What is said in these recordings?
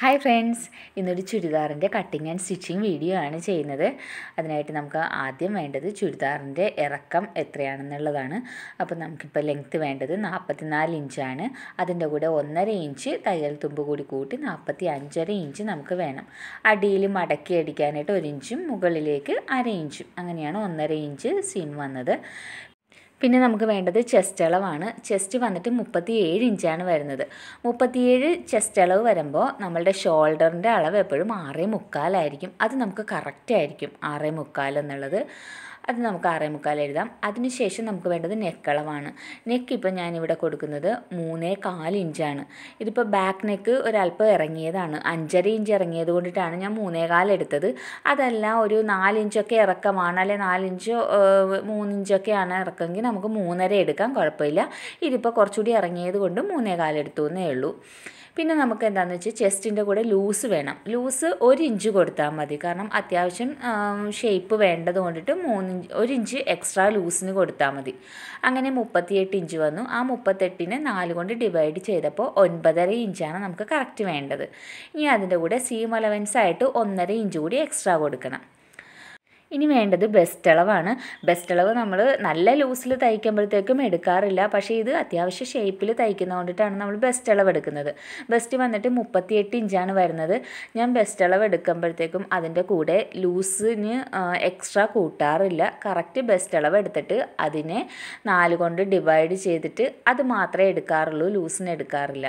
Hi friends ഇന്നൊരു ചുരിദാറിന്റെ cutting and stitching video ആണ് ചെയ്യുന്നത്. അതിനായിട്ട് നമുക്ക് ആദ്യം വേണ്ടത് ചുരിദാറിന്റെ ഇറക്കം എത്രയാണെന്നുള്ളതാണ്. അപ്പോൾ നമുക്കിപ്പോൾ ലെങ്ത്ത് വേണ്ടത് നാൽപ്പത്തിനാല് ഇഞ്ചാണ് അതിന്റെ കൂടെ ഒന്നര ഇഞ്ച് തയ്യൽ തുമ്പ് കൂടി കൂട്ടി നാൽപ്പത്തി അഞ്ചര ഇഞ്ച് നമുക്ക് വേണം. അടിയിൽ മടക്കി അടിക്കാനായിട്ട് ഒരു ഇഞ്ചും മുകളിലേക്ക് അര ഇഞ്ചും അങ്ങനെയാണ് ഒന്നര ഇഞ്ച് സീൻ വന്നത്. പിന്നെ നമുക്ക് വേണ്ടത് ചെസ്റ്റ് അളവാണ്. ചെസ്റ്റ് വന്നിട്ട് മുപ്പത്തി ഏഴ് ഇഞ്ചാണ് വരുന്നത്. മുപ്പത്തിയേഴ് ചെസ്റ്റ് അളവ് വരുമ്പോൾ നമ്മളുടെ ഷോൾഡറിന്റെ അളവ് എപ്പോഴും ആറേ മുക്കാലായിരിക്കും. അത് നമുക്ക് കറക്റ്റ് ആയിരിക്കും. ആറേ മുക്കാൽ എന്നുള്ളത്. അത് നമുക്ക് ആറേ മുക്കാൽ എഴുതാം. അതിനുശേഷം നമുക്ക് വേണ്ടത് നെക്കളവാണ്. നെക്ക് ഇപ്പോൾ ഞാനിവിടെ കൊടുക്കുന്നത് മൂന്നേ കാൽ ഇഞ്ചാണ്. ഇതിപ്പോൾ ബാക്ക് നെക്ക് ഒരല്പം ഇറങ്ങിയതാണ്. അഞ്ചര ഇഞ്ച് ഇറങ്ങിയത് കൊണ്ടിട്ടാണ് ഞാൻ മൂന്നേ കാൽ എടുത്തത്. അതല്ല ഒരു നാലിഞ്ചൊക്കെ ഇറക്കമാണ്. അല്ലെ നാലിഞ്ചോ മൂന്നിഞ്ചൊക്കെയാണ് ഇറക്കമെങ്കിൽ നമുക്ക് മൂന്നര എടുക്കാം. കുഴപ്പമില്ല. ഇതിപ്പോൾ കുറച്ചുകൂടി ഇറങ്ങിയത് കൊണ്ട് മൂന്നേ കാലെടുത്തു എന്നേ ഉള്ളൂ. പിന്നെ നമുക്ക് എന്താണെന്ന് വെച്ചാൽ ചെസ്റ്റിന്റെ കൂടെ ലൂസ് വേണം. ലൂസ് ഒരു ഇഞ്ച് കൊടുത്താൽ മതി. കാരണം അത്യാവശ്യം ഷേപ്പ് വേണ്ടത് കൊണ്ടിട്ട് മൂന്നിഞ്ച് ഒരു ഇഞ്ച് എക്സ്ട്രാ ലൂസിന് കൊടുത്താൽ മതി. അങ്ങനെ മുപ്പത്തിയെട്ട് ഇഞ്ച് വന്നു. ആ മുപ്പത്തെട്ടിനെ നാല് കൊണ്ട് ഡിവൈഡ് ചെയ്തപ്പോൾ ഒൻപതര ഇഞ്ചാണ് നമുക്ക് കറക്റ്റ് വേണ്ടത്. ഇനി അതിന്റെ കൂടെ സീം അലവൻസ് ആയിട്ട് ഒന്നര ഇഞ്ച് കൂടി എക്സ്ട്രാ കൊടുക്കണം. ഇനി വേണ്ടത് ബെസ്റ്റ് അളവാണ് ബെസ്റ്റ് അളവ് നമ്മൾ നല്ല ലൂസിൽ തയ്ക്കുമ്പോഴത്തേക്കും എടുക്കാറില്ല. പക്ഷേ ഇത് അത്യാവശ്യം ഷേപ്പിൽ തയ്ക്കുന്ന കൊണ്ടിട്ടാണ് നമ്മൾ ബെസ്റ്റ് അളവ് എടുക്കുന്നത്. ബെസ്റ്റ് വന്നിട്ട് മുപ്പത്തിയെട്ട് ഇഞ്ചാണ് വരുന്നത്. ഞാൻ ബെസ്റ്റ് അളവ് എടുക്കുമ്പോഴത്തേക്കും അതിന്റെ കൂടെ ലൂസിന് എക്സ്ട്രാ കൂട്ടാറില്ല. കറക്റ്റ് ബെസ്റ്റ് അളവ് എടുത്തിട്ട് അതിനെ നാല് കൊണ്ട് ഡിവൈഡ് ചെയ്തിട്ട് അത് മാത്രമേ എടുക്കാറുള്ളൂ ലൂസിന് എടുക്കാറില്ല.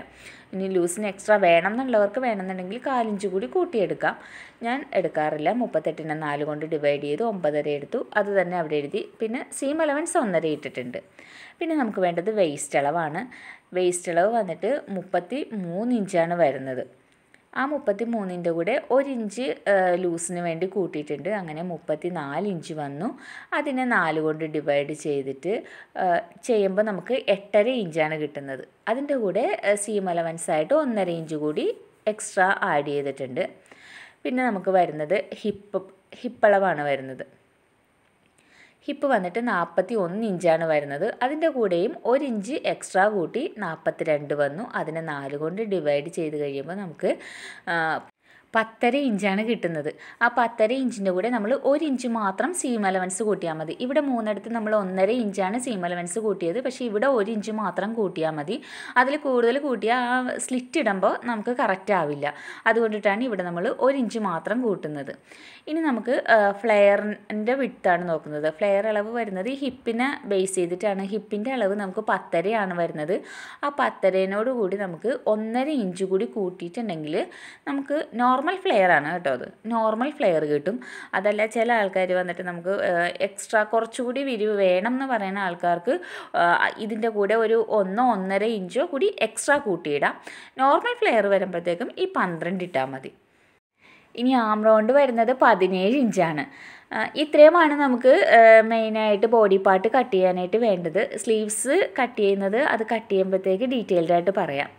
ഇനി ലൂസിന് എക്സ്ട്രാ വേണം എന്നുള്ളവർക്ക് വേണമെന്നുണ്ടെങ്കിൽ കാലിഞ്ച് കൂടി കൂട്ടിയെടുക്കാം. ഞാൻ എടുക്കാറില്ല. മുപ്പത്തെട്ടിനെ നാല് കൊണ്ട് ഡിവൈഡ് ചെയ്ത് ഒമ്പതര എടുത്തു. അത് തന്നെ അവിടെ എഴുതി. പിന്നെ സീം അലവൻസ് ഒന്നര ഇട്ടിട്ടുണ്ട്. പിന്നെ നമുക്ക് വേണ്ടത് വേസ്റ്റ് അളവാണ്. വേസ്റ്റ് അളവ് വന്നിട്ട് മുപ്പത്തി മൂന്ന് ഇഞ്ചാണ് വരുന്നത്. ആ മുപ്പത്തി മൂന്നിന്റെ കൂടെ ഒരിഞ്ച് ലൂസിന് വേണ്ടി കൂട്ടിയിട്ടുണ്ട്. അങ്ങനെ മുപ്പത്തി നാല് ഇഞ്ച് വന്നു. അതിനെ നാല് കൊണ്ട് ഡിവൈഡ് ചെയ്തിട്ട് ചെയ്യുമ്പോൾ നമുക്ക് എട്ടര ഇഞ്ചാണ് കിട്ടുന്നത്. അതിന്റെ കൂടെ സീം അലവൻസ് ആയിട്ട് ഒന്നര ഇഞ്ച് കൂടി എക്സ്ട്രാ ആഡ് ചെയ്തിട്ടുണ്ട്. പിന്നെ നമുക്ക് വരുന്നത് ഹിപ്പ് ഹിപ്പളവാണ് വരുന്നത്. ഹിപ്പ് വന്നിട്ട് നാൽപ്പത്തി ഒന്ന് ഇഞ്ചാണ് വരുന്നത്. അതിന്റെ കൂടെയും ഒരു ഇഞ്ച് എക്സ്ട്രാ കൂട്ടി നാൽപ്പത്തി രണ്ട് വന്നു. അതിനെ നാല് കൊണ്ട് ഡിവൈഡ് ചെയ്ത് കഴിയുമ്പോൾ നമുക്ക് പത്തര ഇഞ്ചാണ് കിട്ടുന്നത്. ആ പത്തര ഇഞ്ചിന്റെ കൂടെ നമ്മൾ ഒരു ഇഞ്ച് മാത്രം സീം അലവൻസ് കൂട്ടിയാൽ മതി. ഇവിടെ മൂന്നിടത്ത് നമ്മൾ ഒന്നര ഇഞ്ചാണ് സീം അലവൻസ് കൂട്ടിയത്. പക്ഷേ ഇവിടെ ഒരു ഇഞ്ച് മാത്രം കൂട്ടിയാൽ മതി. അതിൽ കൂടുതൽ കൂട്ടിയാൽ ആ സ്ലിറ്റ് ഇടുമ്പോൾ നമുക്ക് കറക്റ്റ് ആവില്ല. അതുകൊണ്ടിട്ടാണ് ഇവിടെ നമ്മൾ ഒരു ഇഞ്ച് മാത്രം കൂട്ടുന്നത്. ഇനി നമുക്ക് ഫ്ലെയറിന്റെ വിട്ടാണ് നോക്കുന്നത്. ഫ്ലെയർ അളവ് വരുന്നത് ഹിപ്പിനെ ബേസ് ചെയ്തിട്ടാണ്. ഹിപ്പിന്റെ അളവ് നമുക്ക് പത്തരയാണ് വരുന്നത്. ആ പത്തരേനോട് കൂടി നമുക്ക് ഒന്നര ഇഞ്ച് കൂടി കൂട്ടിയിട്ടുണ്ടെങ്കിൽ നമുക്ക് നോർമൽ ഫ്ലെയർ ആണ് കേട്ടോ അത്. നോർമൽ ഫ്ലെയർ കിട്ടും. അതല്ല ചില ആൾക്കാർ വന്നിട്ട് നമുക്ക് എക്സ്ട്രാ കുറച്ചുകൂടി വിരിവ് വേണം എന്ന് പറയുന്ന ആൾക്കാർക്ക് ഇതിന്റെ കൂടെ ഒരു ഒന്നോ ഒന്നര ഇഞ്ചോ കൂടി എക്സ്ട്രാ കൂട്ടിയിടാം. നോർമൽ ഫ്ലെയർ വരുമ്പോഴത്തേക്കും ഈ പന്ത്രണ്ട് ഇട്ടാൽ മതി. ഇനി ആം റൗണ്ട് വരുന്നത് പതിനേഴ് ഇഞ്ചാണ് ഇത്രയുമാണ് നമുക്ക് മെയിനായിട്ട് ബോഡി പാർട്ട് കട്ട് ചെയ്യാനായിട്ട് വേണ്ടത്. സ്ലീവ്സ് കട്ട് ചെയ്യുന്നത് അത് കട്ട് ചെയ്യുമ്പോഴത്തേക്ക് ഡീറ്റെയിൽഡായിട്ട് പറയാം.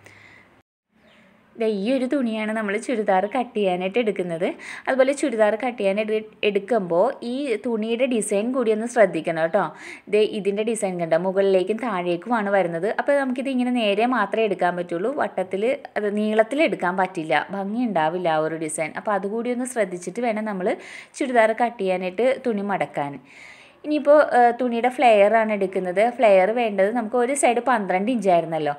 ഈ ഒരു തുണിയാണ് നമ്മൾ ചുരിദാർ കട്ട് ചെയ്യാനായിട്ട് എടുക്കുന്നത്. അതുപോലെ ചുരിദാർ കട്ട് ചെയ്യാനായിട്ട് എടുക്കുമ്പോൾ ഈ തുണിയുടെ ഡിസൈൻ കൂടി ഒന്ന് ശ്രദ്ധിക്കണം കേട്ടോ. ദേ ഇതിന്റെ ഡിസൈൻ കണ്ട? മുകളിലേക്കും താഴേക്കുമാണ് വരുന്നത്. അപ്പോൾ നമുക്കിത് ഇങ്ങനെ നേരെ മാത്രമേ എടുക്കാൻ പറ്റുള്ളൂ. വട്ടത്തിൽ അത് നീളത്തിൽ എടുക്കാൻ പറ്റില്ല. ഭംഗി ഉണ്ടാവില്ല ആ ഒരു ഡിസൈൻ. അപ്പോൾ അതുകൂടി ഒന്ന് ശ്രദ്ധിച്ചിട്ട് വേണം നമ്മൾ ചുരിദാർ കട്ട് ചെയ്യാനായിട്ട് തുണി മടക്കാൻ. ഇനിയിപ്പോൾ തുണിയുടെ ഫ്ലെയർ ആണ് എടുക്കുന്നത്. ഫ്ലെയർ വേണ്ടത് നമുക്ക് ഒരു സൈഡ് പന്ത്രണ്ട് ഇഞ്ചായിരുന്നല്ലോ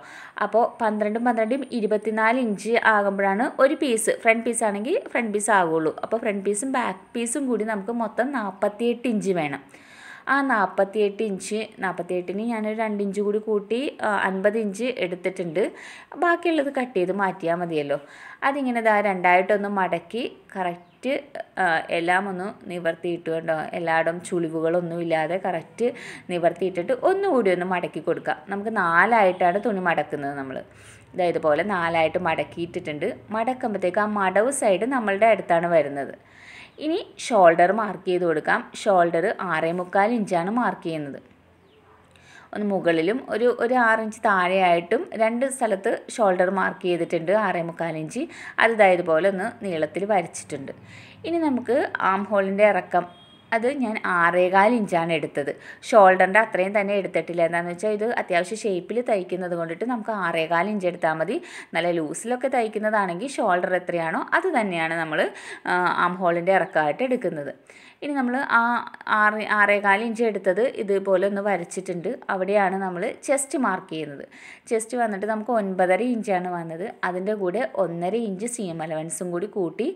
അപ്പോൾ പന്ത്രണ്ടും പന്ത്രണ്ടും ഇരുപത്തിനാല് ഇഞ്ച് ആകുമ്പോഴാണ് ഒരു പീസ് ഫ്രണ്ട് പീസ് ആണെങ്കിൽ ഫ്രണ്ട് പീസ് ആകുള്ളൂ അപ്പോൾ ഫ്രണ്ട് പീസും ബാക്ക് പീസും കൂടി നമുക്ക് മൊത്തം നാൽപ്പത്തിയെട്ട് ഇഞ്ച് വേണം. ആ നാൽപ്പത്തിയെട്ട് ഇഞ്ച് നാൽപ്പത്തിയെട്ടിന് ഞാനൊരു രണ്ട് ഇഞ്ച് കൂടി കൂട്ടി അൻപത് ഇഞ്ച് എടുത്തിട്ടുണ്ട്. ബാക്കിയുള്ളത് കട്ട് ചെയ്ത് മാറ്റിയാൽ മതിയല്ലോ. അതിങ്ങനെ ഇതാ രണ്ടായിട്ടൊന്ന് മടക്കി കറക്റ്റ് എല്ലാം ഒന്ന് നിവർത്തിയിട്ട് കണ്ടോ? എല്ലായിടും ചുളിവുകളൊന്നുമില്ലാതെ കറക്റ്റ് നിവർത്തിയിട്ടിട്ട് ഒന്നുകൂടി ഒന്ന് മടക്കി കൊടുക്കുക. നമുക്ക് നാലായിട്ടാണ് തുണി മടക്കുന്നത് നമ്മൾ ഇതാ പോലെ നാലായിട്ട് മടക്കിയിട്ടിട്ടുണ്ട്. മടക്കുമ്പോഴത്തേക്ക് ആ മടവ് സൈഡ് നമ്മളുടെ അടുത്താണ് വരുന്നത്. ഇനി ഷോൾഡർ മാർക്ക് ചെയ്ത് കൊടുക്കാം. ഷോൾഡർ ആറേ മുക്കാൽ ഇഞ്ചാണ് മാർക്ക് ചെയ്യുന്നത്. ഒന്ന് മുകളിലും ഒരു ഒരു ആറിഞ്ച് താഴെയായിട്ടും രണ്ട് സ്ഥലത്ത് ഷോൾഡർ മാർക്ക് ചെയ്തിട്ടുണ്ട് ആറേ മുക്കാലിഞ്ച് അത് ഇതായതുപോലെ ഒന്ന് നീളത്തിൽ വരച്ചിട്ടുണ്ട്. ഇനി നമുക്ക് ആം ഹോളിന്റെ ഇറക്കം. അത് ഞാൻ ആറേകാൽ ഇഞ്ചാണ് എടുത്തത്. ഷോൾഡറിന്റെ അത്രയും തന്നെ എടുത്തിട്ടില്ല. എന്താണെന്ന് വെച്ചാൽ ഇത് അത്യാവശ്യം ഷേപ്പിൽ തയ്ക്കുന്നത് കൊണ്ടിട്ട് നമുക്ക് ആറേകാൽ ഇഞ്ച് എടുത്താൽ മതി. നല്ല ലൂസിലൊക്കെ തയ്ക്കുന്നതാണെങ്കിൽ ഷോൾഡർ എത്രയാണോ അത് തന്നെയാണ് നമ്മൾ ആം ഹോളിന്റെ ഇറക്കമായിട്ട് എടുക്കുന്നത്. ഇനി നമ്മൾ ആ ആറ് ആറേകാൽ ഇഞ്ച് എടുത്തത് ഇതുപോലെ ഒന്ന് വരച്ചിട്ടുണ്ട്. അവിടെയാണ് നമ്മൾ ചെസ്റ്റ് മാർക്ക് ചെയ്യുന്നത്. ചെസ്റ്റ് വന്നിട്ട് നമുക്ക് ഒൻപതര ഇഞ്ചാണ് വന്നത്. അതിന്റെ കൂടെ ഒന്നര ഇഞ്ച് സീം അലവൻസും കൂടി കൂട്ടി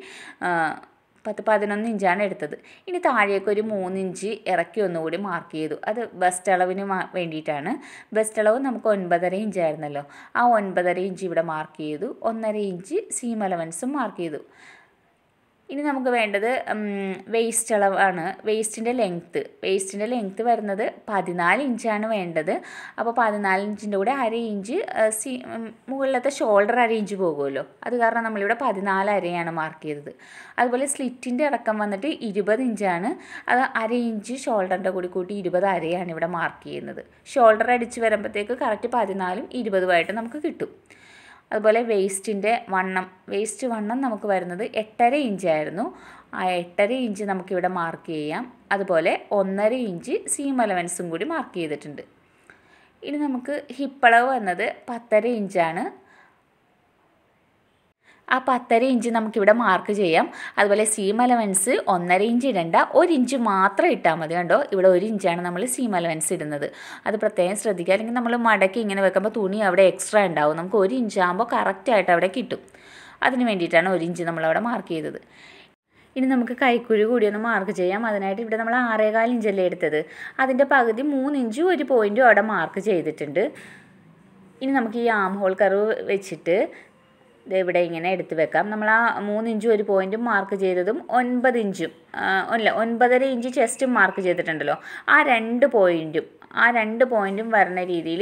പത്ത് പതിനൊന്ന് ഇഞ്ചാണ് എടുത്തത്. ഇനി താഴേക്ക് ഒരു മൂന്ന് ഇഞ്ച് ഇറക്കി ഒന്നുകൂടി മാർക്ക് ചെയ്തു. അത് ബെസ്റ്റ് അളവിന് വേണ്ടിയിട്ടാണ്. ബെസ്റ്റ് അളവ് നമുക്ക് ഒൻപതര ഇഞ്ചായിരുന്നല്ലോ. ആ ഒൻപതര ഇഞ്ച് ഇവിടെ മാർക്ക് ചെയ്തു. ഒന്നര ഇഞ്ച് സീം അലവൻസും മാർക്ക് ചെയ്തു. ഇനി നമുക്ക് വേണ്ടത് വേസ്റ്റ് അളവാണ് വേസ്റ്റിന്റെ ലെങ്ത്ത് വേസ്റ്റിന്റെ ലെങ്ത്ത് വരുന്നത് പതിനാല് ഇഞ്ചാണ് വേണ്ടത്. അപ്പോൾ പതിനാല് ഇഞ്ചിന്റെ കൂടെ അര ഇഞ്ച് സി മുകളിലത്തെ ഷോൾഡർ അര ഇഞ്ച് പോകുമല്ലോ. അത് കാരണം നമ്മളിവിടെ പതിനാല് അരയാണ് മാർക്ക് ചെയ്തത്. അതുപോലെ സ്ലിറ്റിന്റെ അടക്കം വന്നിട്ട് ഇരുപത് ഇഞ്ചാണ് അത് അര ഇഞ്ച് ഷോൾഡറിന്റെ കൂടി കൂട്ടി ഇരുപത് അരയാണ് ഇവിടെ മാർക്ക് ചെയ്യുന്നത്. ഷോൾഡർ അടിച്ച് വരുമ്പോഴത്തേക്ക് കറക്റ്റ് പതിനാലും ഇരുപതുമായിട്ട് നമുക്ക് കിട്ടും. അതുപോലെ വേസ്റ്റിന്റെ വണ്ണം. വേസ്റ്റ് വണ്ണം നമുക്ക് വരുന്നത് എട്ടര ഇഞ്ചായിരുന്നു ആ എട്ടര ഇഞ്ച് നമുക്കിവിടെ മാർക്ക് ചെയ്യാം. അതുപോലെ ഒന്നര ഇഞ്ച് സീം അലവൻസും കൂടി മാർക്ക് ചെയ്തിട്ടുണ്ട്. ഇനി നമുക്ക് ഹിപ്പളവ് വന്നത് പത്തര ഇഞ്ചാണ്. ആ പത്തര ഇഞ്ച് നമുക്കിവിടെ മാർക്ക് ചെയ്യാം. അതുപോലെ സീം അലവൻസ് ഒന്നര ഇഞ്ച് ഇടണ്ട. ഒരു ഇഞ്ച് മാത്രം ഇട്ടാൽ മതി കണ്ടോ? ഇവിടെ ഒരു ഇഞ്ചാണ് നമ്മൾ സീം അലവൻസ് ഇടുന്നത്. അത് പ്രത്യേകം ശ്രദ്ധിക്കുക. അല്ലെങ്കിൽ നമ്മൾ മടക്കി ഇങ്ങനെ വെക്കുമ്പോൾ തുണി അവിടെ എക്സ്ട്രാ ഉണ്ടാവും. നമുക്ക് ഒരു ഇഞ്ച് ആകുമ്പോൾ കറക്റ്റായിട്ട് അവിടെ കിട്ടും. അതിന് വേണ്ടിയിട്ടാണ് ഒരു ഇഞ്ച് നമ്മളവിടെ മാർക്ക് ചെയ്തത്. ഇനി നമുക്ക് കൈക്കുഴി കൂടി ഒന്ന് മാർക്ക് ചെയ്യാം. അതിനായിട്ട് ഇവിടെ നമ്മൾ ആറേകാൽ ഇഞ്ചല്ലേ എടുത്തത്. അതിന്റെ പകുതി മൂന്ന് ഇഞ്ചും ഒരു പോയിന്റും അവിടെ മാർക്ക് ചെയ്തിട്ടുണ്ട്. ഇനി നമുക്ക് ഈ ആം ഹോൾ കർവ് വെച്ചിട്ട് ഇവിടെ ഇങ്ങനെ എടുത്ത് വെക്കാം. നമ്മൾ ആ മൂന്ന് ഇഞ്ചും ഒരു പോയിന്റും മാർക്ക് ചെയ്തതും ഒൻപത് ഇഞ്ചും അല്ല ഒൻപതര ഇഞ്ച് ചെസ്റ്റും മാർക്ക് ചെയ്തിട്ടുണ്ടല്ലോ. ആ രണ്ട് പോയിന്റും ആ രണ്ട് പോയിന്റും വരുന്ന രീതിയിൽ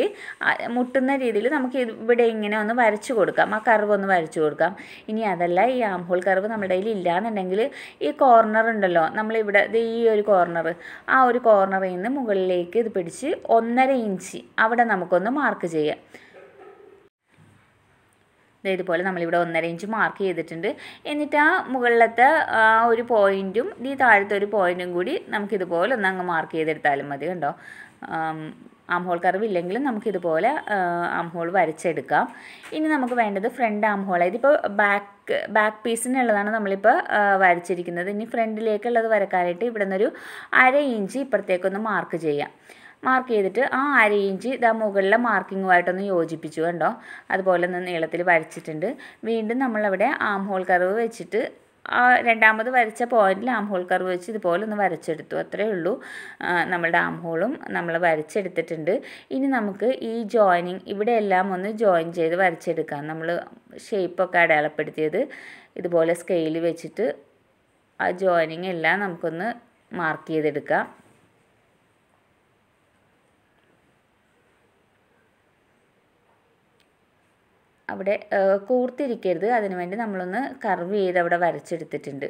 മുട്ടുന്ന രീതിയിൽ നമുക്ക് ഇവിടെ ഇങ്ങനെ ഒന്ന് വരച്ചു കൊടുക്കാം. ആ കർവ് ഒന്ന് വരച്ചു കൊടുക്കാം. ഇനി അതല്ല ഈ ആംഹോൾ കർവ് നമ്മുടെ കയ്യിൽ ഇല്ലയെന്നുണ്ടെങ്കിൽ ഈ കോർണർ ഉണ്ടല്ലോ നമ്മളിവിടെ ഈ ഒരു കോർണർ ആ ഒരു കോർണറിൽ നിന്ന് മുകളിലേക്ക് ഇത് പിടിച്ച് ഒന്നര ഇഞ്ച് അവിടെ നമുക്കൊന്ന് മാർക്ക് ചെയ്യാം. ഇതുപോലെ നമ്മളിവിടെ ഒന്നര ഇഞ്ച് മാർക്ക് ചെയ്തിട്ടുണ്ട്. എന്നിട്ട് ആ മുകളിലത്തെ ആ ഒരു പോയിന്റും ഈ താഴത്തെ ഒരു പോയിന്റും കൂടി നമുക്കിതുപോലെ ഒന്ന് അങ്ങ് മാർക്ക് ചെയ്തെടുത്താലും മതി കണ്ടോ? ആം ഹോൾ ഇല്ലെങ്കിലും നമുക്കിതുപോലെ ആം ഹോൾ വരച്ചെടുക്കാം. ഇനി നമുക്ക് വേണ്ടത് ഫ്രണ്ട് ആം ഹോൾ ഇതിപ്പോൾ ബാക്ക് ബാക്ക് പീസിനുള്ളതാണ് നമ്മളിപ്പോൾ വരച്ചിരിക്കുന്നത്. ഇനി ഫ്രണ്ടിലേക്കുള്ളത് വരക്കാനായിട്ട് ഇവിടെ നിന്നൊരു അര ഇഞ്ച് ഇപ്പുറത്തേക്കൊന്ന് മാർക്ക് ചെയ്യാം. മാർക്ക് ചെയ്തിട്ട് ആ അര ഇഞ്ച് ഇതാ മുകളിലെ മാർക്കിങ്ങുമായിട്ടൊന്ന് യോജിപ്പിച്ചു കണ്ടോ? അതുപോലെ ഒന്ന് നീളത്തിൽ വരച്ചിട്ടുണ്ട്. വീണ്ടും നമ്മളവിടെ ആം ഹോൾ കർവ് വെച്ചിട്ട് ആ രണ്ടാമത് വരച്ച പോയിന്റിൽ ആം ഹോൾ കർവ് വെച്ച് ഇതുപോലെ ഒന്ന് വരച്ചെടുത്തു. അത്രയേ ഉള്ളൂ. നമ്മളുടെ ആം ഹോളും നമ്മൾ വരച്ചെടുത്തിട്ടുണ്ട്. ഇനി നമുക്ക് ഈ ജോയിനിങ് ഇവിടെ എല്ലാം ഒന്ന് ജോയിൻ ചെയ്ത് വരച്ചെടുക്കാം. നമ്മൾ ഷേപ്പൊക്കെ അടയാളപ്പെടുത്തിയത് ഇതുപോലെ സ്കെയിൽ വെച്ചിട്ട് ആ ജോയിനിങ് എല്ലാം നമുക്കൊന്ന് മാർക്ക് ചെയ്തെടുക്കാം. അവിടെ കൂർത്തിരിക്കരുത്. അതിനുവേണ്ടി നമ്മളൊന്ന് കർവ് ചെയ്ത് അവിടെ വരച്ചെടുത്തിട്ടുണ്ട്.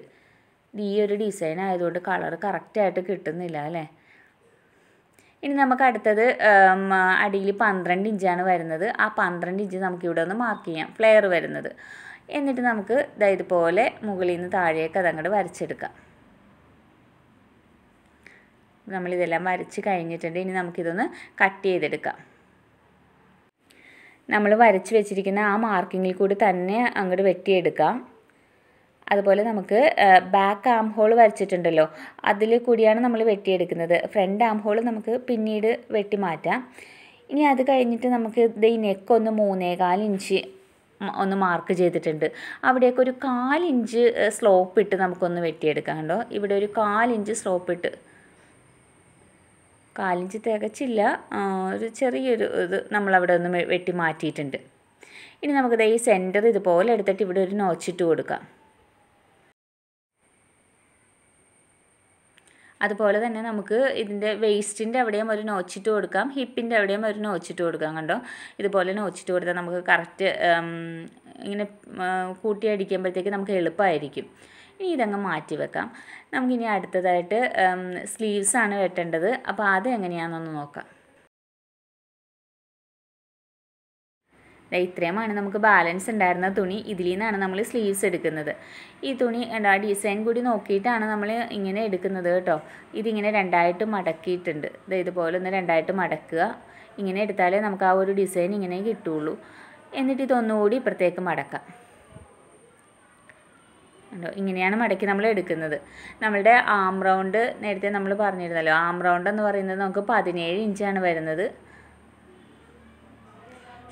ഈ ഒരു ഡിസൈൻ ആയതുകൊണ്ട് കളർ കറക്റ്റായിട്ട് കിട്ടുന്നില്ല അല്ലേ? ഇനി നമുക്ക് അടുത്തത് അടിയിൽ പന്ത്രണ്ട് ഇഞ്ചാണ് വരുന്നത്. ആ പന്ത്രണ്ട് ഇഞ്ച് നമുക്കിവിടെ ഒന്ന് മാർക്ക് ചെയ്യാം. ഫ്ലെയർ വരുന്നത്. എന്നിട്ട് നമുക്ക് ഇതുപോലെ മുകളിൽ നിന്ന് താഴേക്ക് അതങ്ങോട്ട് വരച്ചെടുക്കാം. നമ്മളിതെല്ലാം വരച്ച് കഴിഞ്ഞിട്ടുണ്ട്. ഇനി നമുക്കിതൊന്ന് കട്ട് ചെയ്തെടുക്കാം. നമ്മൾ വരച്ച് വെച്ചിരിക്കുന്ന ആ മാർക്കിങ്ങിൽ കൂടി തന്നെ അങ്ങോട്ട് വെട്ടിയെടുക്കാം. അതുപോലെ നമുക്ക് ബാക്ക് ആം ഹോൾ വരച്ചിട്ടുണ്ടല്ലോ അതിൽ കൂടിയാണ് നമ്മൾ വെട്ടിയെടുക്കുന്നത്. ഫ്രണ്ട് ആം ഹോൾ നമുക്ക് പിന്നീട് വെട്ടി മാറ്റാം. ഇനി അത് കഴിഞ്ഞിട്ട് നമുക്ക് ഇത് ഈ നെക്ക് ഒന്ന് മൂന്നേകാൽ ഇഞ്ച് ഒന്ന് മാർക്ക് ചെയ്തിട്ടുണ്ട്. അവിടെയൊക്കെ ഒരു കാലിഞ്ച് സ്ലോപ്പ് ഇട്ട് നമുക്കൊന്ന് വെട്ടിയെടുക്കാം കേട്ടോ ഇവിടെ ഒരു കാലിഞ്ച് സ്ലോപ്പ് ഇട്ട് കാലിഞ്ച് തികച്ചില്ല. ഒരു ചെറിയൊരു ഇത് നമ്മളവിടെ ഒന്ന് വെട്ടി മാറ്റിയിട്ടുണ്ട്. ഇനി നമുക്കിത് ഈ സെന്റർ ഇതുപോലെ എടുത്തിട്ട് ഇവിടെ ഒരു നോച്ചിട്ട് കൊടുക്കാം. അതുപോലെ തന്നെ നമുക്ക് ഇതിന്റെ വേസ്റ്റിന്റെ അവിടെയും ഒരു നോച്ചിട്ട് കൊടുക്കാം. ഹിപ്പിന്റെ അവിടെയും ഒരു നോച്ചിട്ട് കൊടുക്കാം കണ്ടോ? ഇതുപോലെ നോച്ചിട്ട് കൊടുത്താൽ നമുക്ക് കറക്റ്റ് ഇങ്ങനെ കൂട്ടി അടിക്കുമ്പോഴത്തേക്ക് നമുക്ക് എളുപ്പമായിരിക്കും. ഇനി ഇതങ്ങ് മാറ്റി വെക്കാം. നമുക്കിനി അടുത്തതായിട്ട് സ്ലീവ്സാണ് വെട്ടേണ്ടത്. അപ്പോൾ അത് എങ്ങനെയാണെന്നൊന്ന് നോക്കാം. ഇത്രയുമാണ് നമുക്ക് ബാലൻസ് ഉണ്ടായിരുന്ന തുണി. ഇതിൽ നിന്നാണ് നമ്മൾ സ്ലീവ്സ് എടുക്കുന്നത്. ഈ തുണി എന്താ ഡിസൈൻ കൂടി നോക്കിയിട്ടാണ് നമ്മൾ ഇങ്ങനെ എടുക്കുന്നത് കേട്ടോ. ഇതിങ്ങനെ രണ്ടായിട്ട് മടക്കിയിട്ടുണ്ട്. ഇതുപോലെ ഒന്ന് രണ്ടായിട്ട് മടക്കുക. ഇങ്ങനെ എടുത്താലേ നമുക്ക് ആ ഒരു ഡിസൈൻ ഇങ്ങനെ കിട്ടുള്ളൂ. എന്നിട്ട് ഇതൊന്നുകൂടി ഇപ്പുറത്തേക്ക് മടക്കാം. ഉണ്ടോ? ഇങ്ങനെയാണ് മടക്കി നമ്മൾ എടുക്കുന്നത്. നമ്മളുടെ ആം റൗണ്ട് നേരത്തെ നമ്മൾ പറഞ്ഞിരുന്നല്ലോ. ആം റൗണ്ട് എന്ന് പറയുന്നത് നമുക്ക് പതിനേഴ് ഇഞ്ചാണ് വരുന്നത്.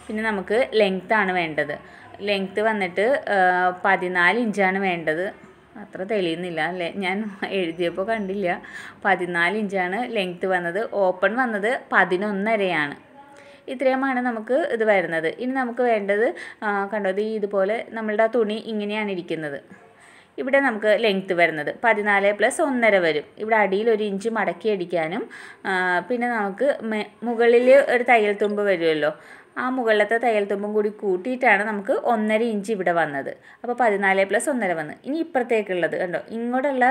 പിന്നെ നമുക്ക് ലെങ്ത് ആണ് വേണ്ടത്. ലെങ്ത്ത് വന്നിട്ട് പതിനാല് ഇഞ്ചാണ് വേണ്ടത്. അത്ര തെളിയുന്നില്ല അല്ലേ? ഞാൻ എഴുതിയപ്പോൾ കണ്ടില്ല. പതിനാല് ഇഞ്ചാണ് ലെങ്ത്ത് വന്നത്. ഓപ്പൺ വന്നത് പതിനൊന്നരയാണ്. ഇത്രയുമാണ് നമുക്ക് ഇത് വരുന്നത്. ഇനി നമുക്ക് വേണ്ടത് കണ്ടോ? ഇത് ഇതുപോലെ നമ്മളുടെ തുണി ഇങ്ങനെയാണ് ഇരിക്കുന്നത്. ഇവിടെ നമുക്ക് ലെങ്ത്ത് വരുന്നത് പതിനാല് പ്ലസ് ഒന്നര വരും. ഇവിടെ അടിയിൽ ഒരു ഇഞ്ച് മടക്കി അടിക്കാനും പിന്നെ നമുക്ക് മുകളിൽ ഒരു തയ്യൽ തുമ്പ് വരുമല്ലോ. ആ മുകളിലത്തെ തയ്യൽ തുമ്പും കൂടി കൂട്ടിയിട്ടാണ് നമുക്ക് ഒന്നര ഇഞ്ച് ഇവിടെ വന്നത്. അപ്പോൾ പതിനാല് പ്ലസ് ഒന്നര വന്ന്. ഇനി ഇപ്പുറത്തേക്കുള്ളത് കണ്ടോ? ഇങ്ങോട്ടുള്ള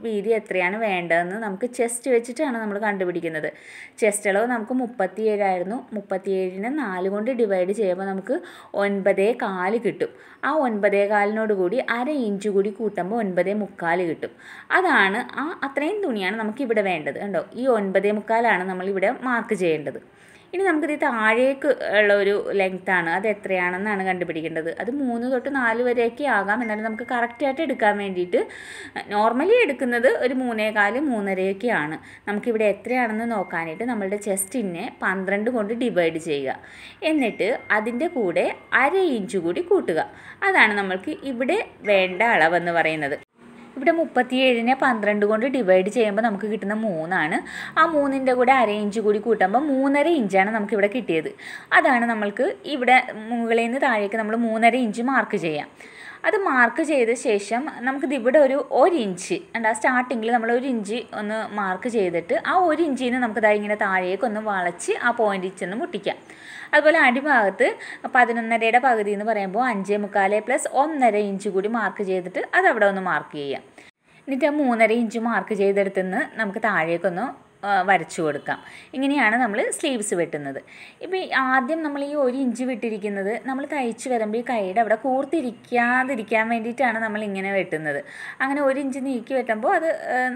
വീതി എത്രയാണ് വേണ്ടതെന്ന് നമുക്ക് ചെസ്റ്റ് വെച്ചിട്ടാണ് നമ്മൾ കണ്ടുപിടിക്കുന്നത്. ചെസ്റ്റ് അളവ് നമുക്ക് മുപ്പത്തിയേഴായിരുന്നു മുപ്പത്തിയേഴിനെ നാല് കൊണ്ട് ഡിവൈഡ് ചെയ്യുമ്പോൾ നമുക്ക് ഒൻപതേ കാൽ കിട്ടും. ആ ഒൻപതേ കാലിനോട് കൂടി അര ഇഞ്ച് കൂടി കൂട്ടുമ്പോൾ ഒൻപതേ മുക്കാൽ കിട്ടും. അതാണ് ആ അത്രയും തുണിയാണ് നമുക്ക് ഇവിടെ വേണ്ടത്. കണ്ടോ? ഈ ഒൻപതേ മുക്കാലാണ് നമ്മൾ ഇവിടെ മാർക്ക് ചെയ്യേണ്ടത്. ഇനി നമുക്കിത് താഴേക്ക് ഉള്ള ഒരു ലെങ്ത്താണ് അത് എത്രയാണെന്നാണ് കണ്ടുപിടിക്കേണ്ടത്? അത് മൂന്ന് തൊട്ട് നാല് വരെയൊക്കെ ആകാം. എന്നാലും നമുക്ക് കറക്റ്റായിട്ട് എടുക്കാൻ വേണ്ടിയിട്ട് നോർമലി എടുക്കുന്നത് ഒരു മൂന്നേകാൽ മൂന്നരയൊക്കെയാണ്. നമുക്കിവിടെ എത്രയാണെന്ന് നോക്കാനായിട്ട് നമ്മളുടെ ചെസ്റ്റിനെ പന്ത്രണ്ട് കൊണ്ട് ഡിവൈഡ് ചെയ്യുക. എന്നിട്ട് അതിന്റെ കൂടെ അര ഇഞ്ച് കൂടി കൂട്ടുക. അതാണ് നമ്മൾക്ക് ഇവിടെ വേണ്ട അളവെന്ന് പറയുന്നത്. ഇവിടെ മുപ്പത്തിയേഴിനെ പന്ത്രണ്ട് കൊണ്ട് ഡിവൈഡ് ചെയ്യുമ്പോൾ നമുക്ക് കിട്ടുന്ന മൂന്നാണ്. ആ മൂന്നിന്റെ കൂടെ അര ഇഞ്ച് കൂടി കൂട്ടുമ്പോൾ മൂന്നര ഇഞ്ചാണ് നമുക്കിവിടെ കിട്ടിയത്. അതാണ് നമ്മൾക്ക് ഇവിടെ മുകളിൽ നിന്ന് താഴേക്ക് നമ്മൾ മൂന്നര ഇഞ്ച് മാർക്ക് ചെയ്യാം. അത് മാർക്ക് ചെയ്ത ശേഷം നമുക്കിത് ഇവിടെ ഒരു ഒരു ഇഞ്ച് ഉണ്ട് ആ സ്റ്റാർട്ടിങ്ങിൽ നമ്മൾ ഒരു ഇഞ്ച് ഒന്ന് മാർക്ക് ചെയ്തിട്ട് ആ ഒരു ഇഞ്ചിന് നമുക്കിതാ ഇങ്ങനെ താഴേക്ക് ഒന്ന് വളച്ച് ആ പോയിന്റിൽ ചെന്ന് മുട്ടിക്കാം. അതുപോലെ അടിഭാഗത്ത് പതിനൊന്നരയുടെ പകുതി എന്ന് പറയുമ്പോൾ അഞ്ചേ മുക്കാൽ പ്ലസ് ഒന്നര ഇഞ്ച് കൂടി മാർക്ക് ചെയ്തിട്ട് അത് അവിടെ ഒന്ന് മാർക്ക് ചെയ്യാം. എന്നിട്ട് ആ മൂന്നര ഇഞ്ച് മാർക്ക് ചെയ്തെടുത്തുനിന്ന് നമുക്ക് താഴേക്കൊന്ന് വരച്ചു കൊടുക്കാം. ഇങ്ങനെയാണ് നമ്മൾ സ്ലീവ്സ് വെട്ടുന്നത്. ഇപ്പോൾ ആദ്യം നമ്മൾ ഈ ഒരു ഇഞ്ച് വിട്ടിരിക്കുന്നത് നമ്മൾ തയ്ച്ച് വരുമ്പോൾ ഈ കൈയുടെ അവിടെ കൂർത്തിരിക്കാതിരിക്കാൻ വേണ്ടിയിട്ടാണ് നമ്മൾ ഇങ്ങനെ വെട്ടുന്നത്. അങ്ങനെ ഒരു ഇഞ്ച് നീക്കി വെട്ടുമ്പോൾ അത്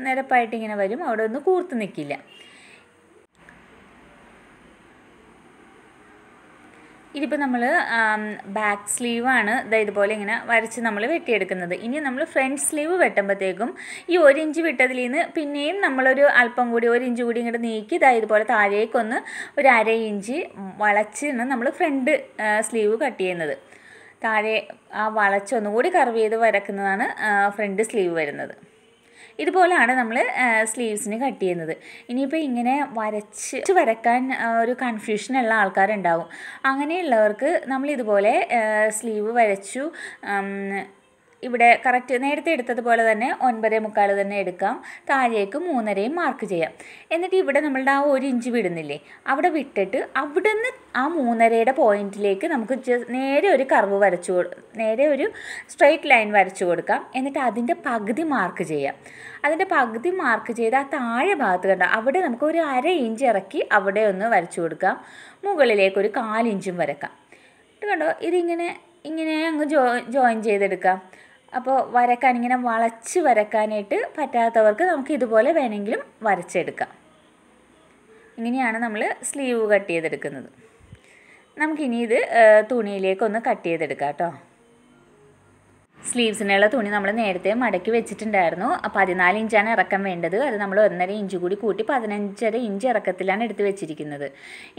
നിരപ്പായിട്ട് ഇങ്ങനെ വരും. അവിടെ ഒന്ന് കൂർത്ത് നിൽക്കില്ല ഇതിപ്പോൾ നമ്മൾ ബാക്ക് സ്ലീവാണ് ദാ ഇതുപോലെ ഇങ്ങനെ വരച്ച് നമ്മൾ വെട്ടിയെടുക്കുന്നത്. ഇനി നമ്മൾ ഫ്രണ്ട് സ്ലീവ് വെട്ടുമ്പോഴത്തേക്കും ഈ ഒരു ഇഞ്ച് വിട്ടതിൽ നിന്ന് പിന്നെയും നമ്മളൊരു അല്പം കൂടി ഒരു ഇഞ്ച് കൂടി ഇങ്ങോട്ട് നീക്കി ഇതാ ഇതുപോലെ താഴേക്കൊന്ന് ഒരു അര ഇഞ്ച് വളച്ചാണ് നമ്മൾ ഫ്രണ്ട് സ്ലീവ് കട്ട് ചെയ്യുന്നത്. താഴെ ആ വളച്ചൊന്നുകൂടി കർവ് ചെയ്ത് വരക്കുന്നതാണ് ഫ്രണ്ട് സ്ലീവ് വരുന്നത്. ഇതുപോലെയാണ് നമ്മൾ സ്ലീവ്സിന് കട്ട് ചെയ്യുന്നത്. ഇനിയിപ്പോൾ ഇങ്ങനെ വരച്ച് വരക്കാൻ ഒരു കൺഫ്യൂഷനുള്ള ആൾക്കാരുണ്ടാവും. അങ്ങനെയുള്ളവർക്ക് നമ്മൾ ഇതുപോലെ സ്ലീവ് വരച്ചു ഇവിടെ കറക്റ്റ് നേരത്തെ എടുത്തതുപോലെ തന്നെ ഒൻപത് മുക്കാൽ തന്നെ എടുക്കാം. താഴേക്ക് മൂന്നരയും മാർക്ക് ചെയ്യാം. എന്നിട്ട് ഇവിടെ നമ്മളുടെ ആ ഒരു ഇഞ്ച് വിടുന്നില്ലേ? അവിടെ വിട്ടിട്ട് അവിടെ നിന്ന് ആ മൂന്നരയുടെ പോയിന്റിലേക്ക് നമുക്ക് നേരെ ഒരു കർവ് വരച്ചു നേരെ ഒരു സ്ട്രെയിറ്റ് ലൈൻ വരച്ചു കൊടുക്കാം. എന്നിട്ട് അതിന്റെ പകുതി മാർക്ക് ചെയ്യാം. അതിന്റെ പകുതി മാർക്ക് ചെയ്ത് ആ താഴെ ഭാഗത്ത് കണ്ട അവിടെ നമുക്ക് ഒരു അര ഇഞ്ച് ഇറക്കി അവിടെ ഒന്ന് വരച്ചു കൊടുക്കാം. മുകളിലേക്ക് ഒരു കാലിഞ്ചും വരക്കാം. കണ്ടോ ഇതിങ്ങനെ ഇങ്ങനെ അങ്ങ് ജോ ജോയിൻ ചെയ്തെടുക്കാം. അപ്പോൾ വരക്കാൻ ഇങ്ങനെ വളച്ച് വരക്കാനായിട്ട് പറ്റാത്തവർക്ക് നമുക്ക് ഇതുപോലെ വേണമെങ്കിലും വരച്ചെടുക്കാം. ഇങ്ങനെയാണ് നമ്മൾ സ്ലീവ് കട്ട് ചെയ്തെടുക്കുന്നത്. നമുക്കിനി ഇത് തുണിയിലേക്കൊന്ന് കട്ട് ചെയ്തെടുക്കാം കേട്ടോ. സ്ലീവ്സിനുള്ള തുണി നമ്മൾ നേരത്തെ മടക്കി വെച്ചിട്ടുണ്ടായിരുന്നു. പതിനാല് ഇഞ്ചാണ് ഇറക്കം വേണ്ടത്. അത് നമ്മൾ ഒന്നര ഇഞ്ച് കൂടി കൂട്ടി പതിനഞ്ചര ഇഞ്ച് ഇറക്കത്തിലാണ് എടുത്ത് വെച്ചിരിക്കുന്നത്.